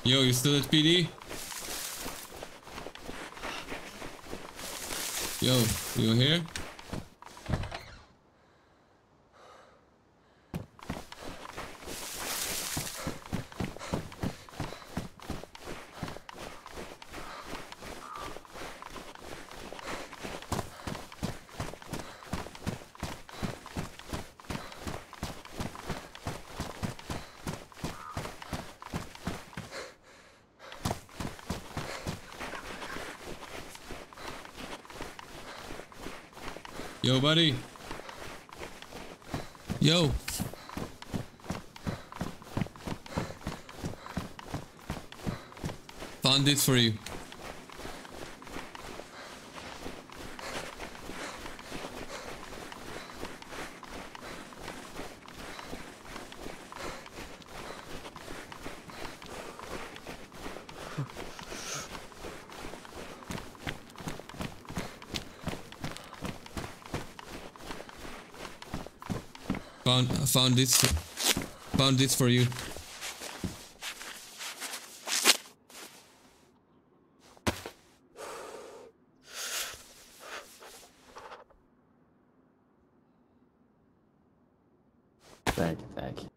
Yo, you still at PD? Yo, you here? Buddy. Yo. Found this for you. Found found this found this for you. Thank you, thank you.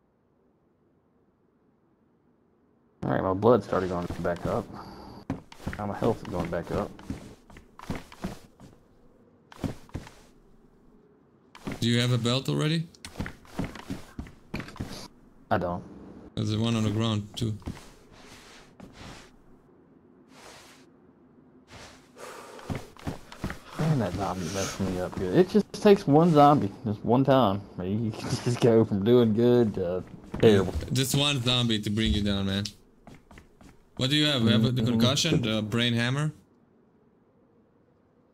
Alright, my blood started going back up. Now my health is going back up. Do you have a belt already? I don't. There's one on the ground too. Man, that zombie messed me up good. It just takes one zombie, just one time. You can just go from doing good to terrible. Just one zombie to bring you down, man. What do you have? We have the concussion, the brain hammer.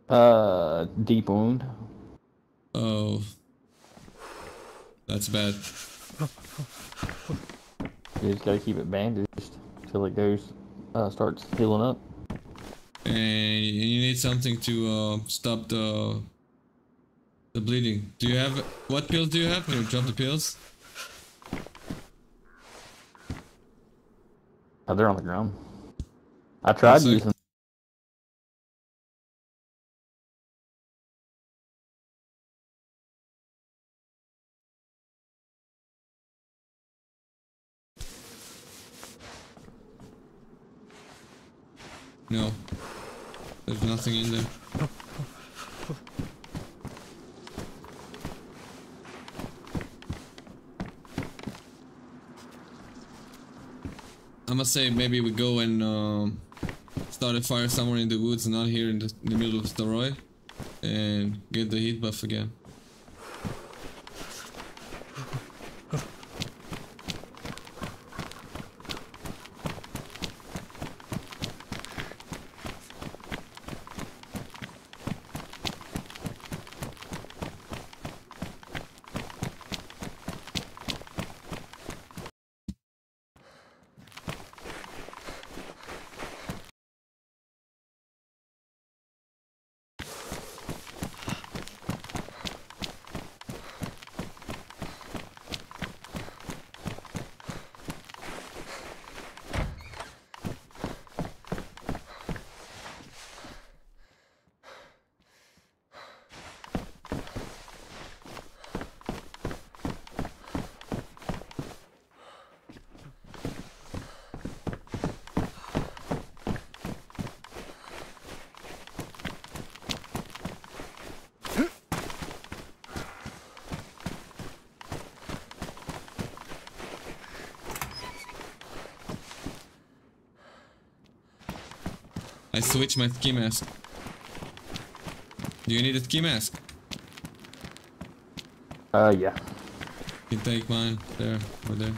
Uh, deep wound. Oh, that's bad. You just gotta keep it bandaged till it goes, uh, starts healing up. And you need something to uh, stop the the bleeding. Do you have what pills do you have? Can you drop the pills? Oh, they're on the ground. I tried using. No. There's nothing in there. I must say, maybe we go and um, start a fire somewhere in the woods, not here in the, in the middle of the Staroy, and get the heat buff again. My ski mask. Do you need a ski mask? Uh, yeah. You can take mine. There, over there.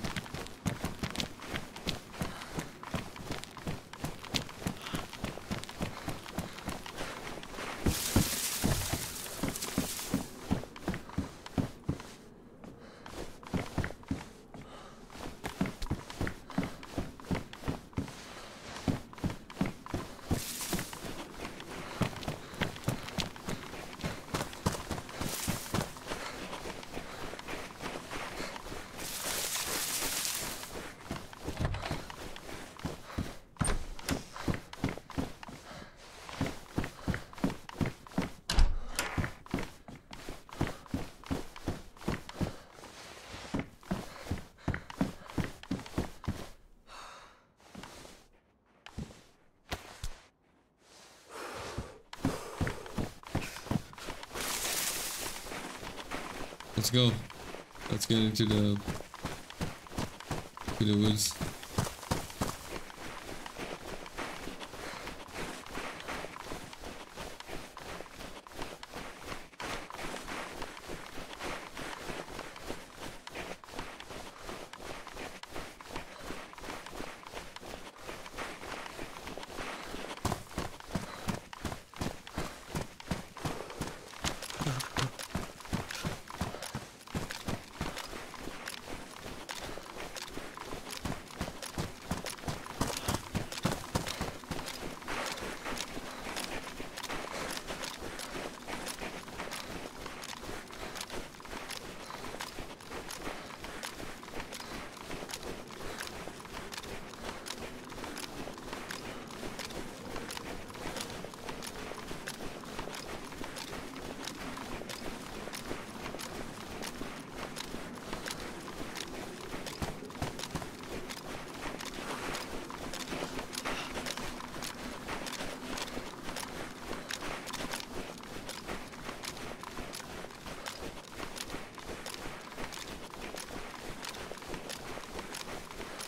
Let's go. Let's get into the to the woods.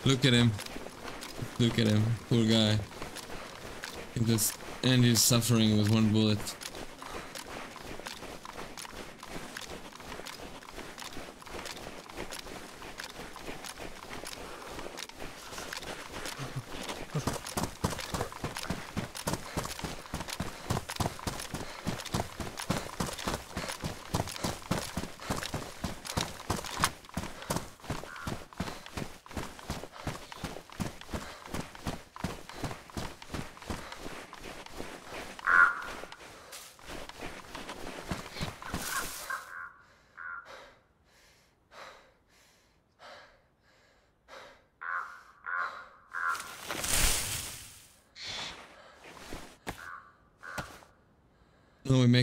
Look at him. Look at him. Poor guy. He just and he's suffering with one bullet.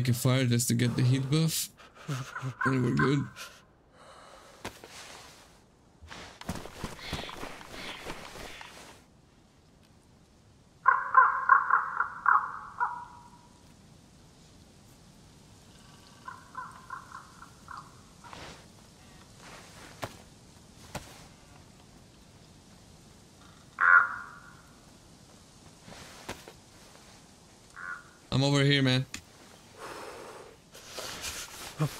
A fire just to get the heat buff. And we're good. I'm over here, man. That's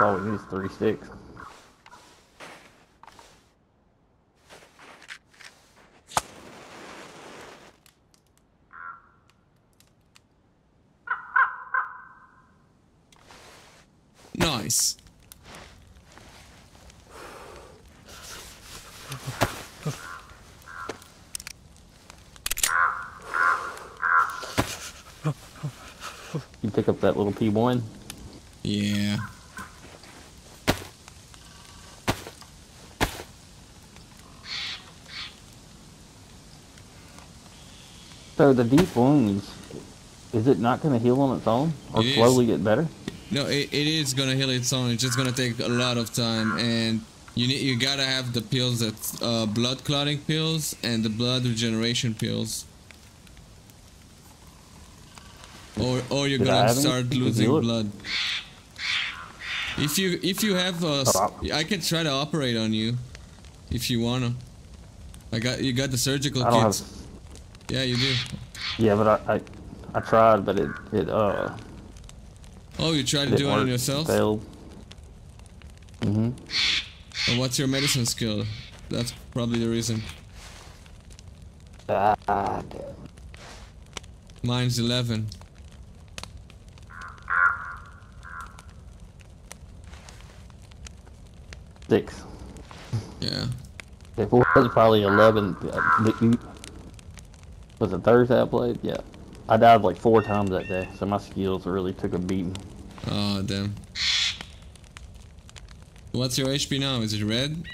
all we need is three sticks. Nice. You pick up that little P1. Yeah. So the deep wounds, is it not going to heal on its own or It is. slowly get better? No, it, it is gonna heal its own. It's just gonna take a lot of time, and you need you gotta have the pills that uh, blood clotting pills and the blood regeneration pills. Or or you're Did gonna start losing blood. If you if you have uh, s- Oh, I can try to operate on you, if you wanna. I got you got the surgical I don't have. kits. Yeah, you do. Yeah, but I, I, I tried, but it, it uh, Oh, you tried to do it on yourself. Failed. Mhm. And what's your medicine skill? That's probably the reason. Ah, damn. Mine's 11. Six. Yeah. If it was probably 11, uh, was it Thursday I played? Yeah. I died like four times that day, so my skills really took a beating. Oh, damn. What's your HP now? Is it red?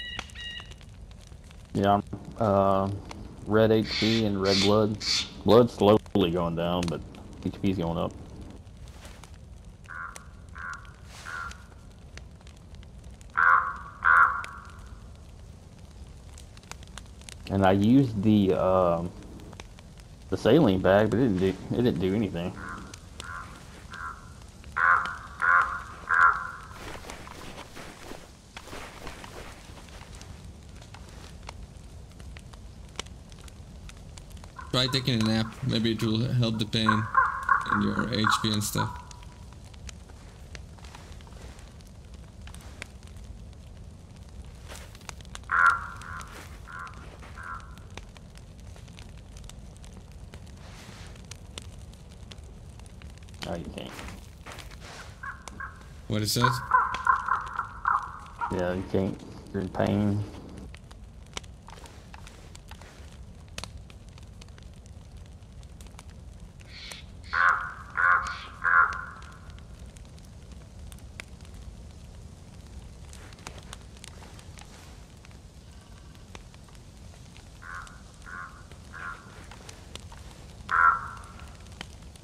Yeah, I'm, uh, red HP and red blood. Blood's slowly going down, but HP's going up. And I used the um, the saline bag, but it didn't do it didn't do anything. Try taking a nap. Maybe it will help the pain and your HP and stuff. No, you can't. What it says? Yeah, you can't. You're in pain.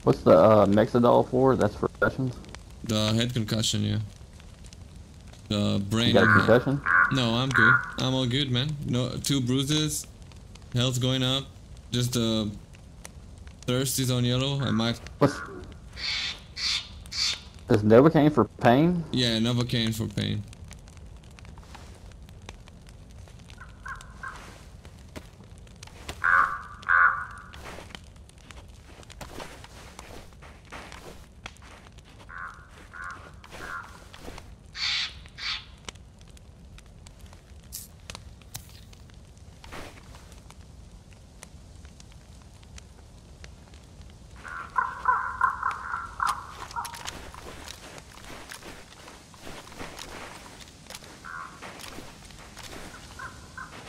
What's the uh, Mexidol for? That's for concussions. The head concussion, yeah. The brain. You got a concussion? No, I'm good. I'm all good, man. No, two bruises. Health going up. Just the thirst is on yellow. I might. What's is Novocaine for pain? Yeah, Novocaine for pain.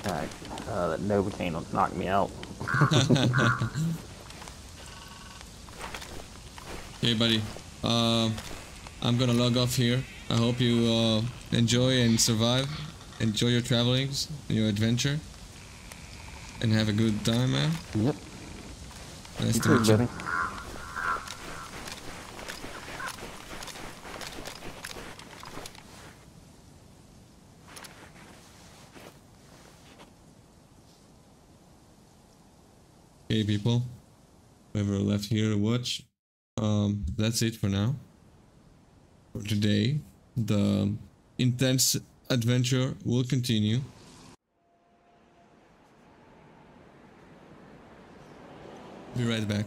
Alright, uh, that Knock me out. Okay, buddy. Uh, I'm gonna log off here. I hope you uh, enjoy and survive. Enjoy your travelings, your adventure, and have a good time, man. Yep. Nice You to meet you. buddy. People. Whoever left here to watch. Um, that's it for now. For today, the intense adventure will continue. Be right back.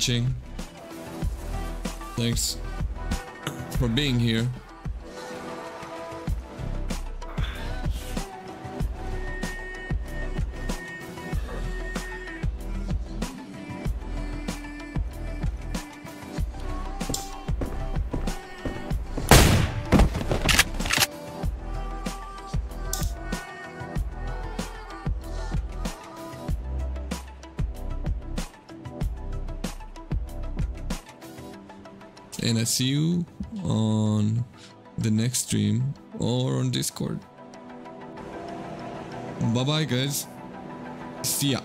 Watching. See you on the next stream or on Discord. Bye bye, guys. See ya.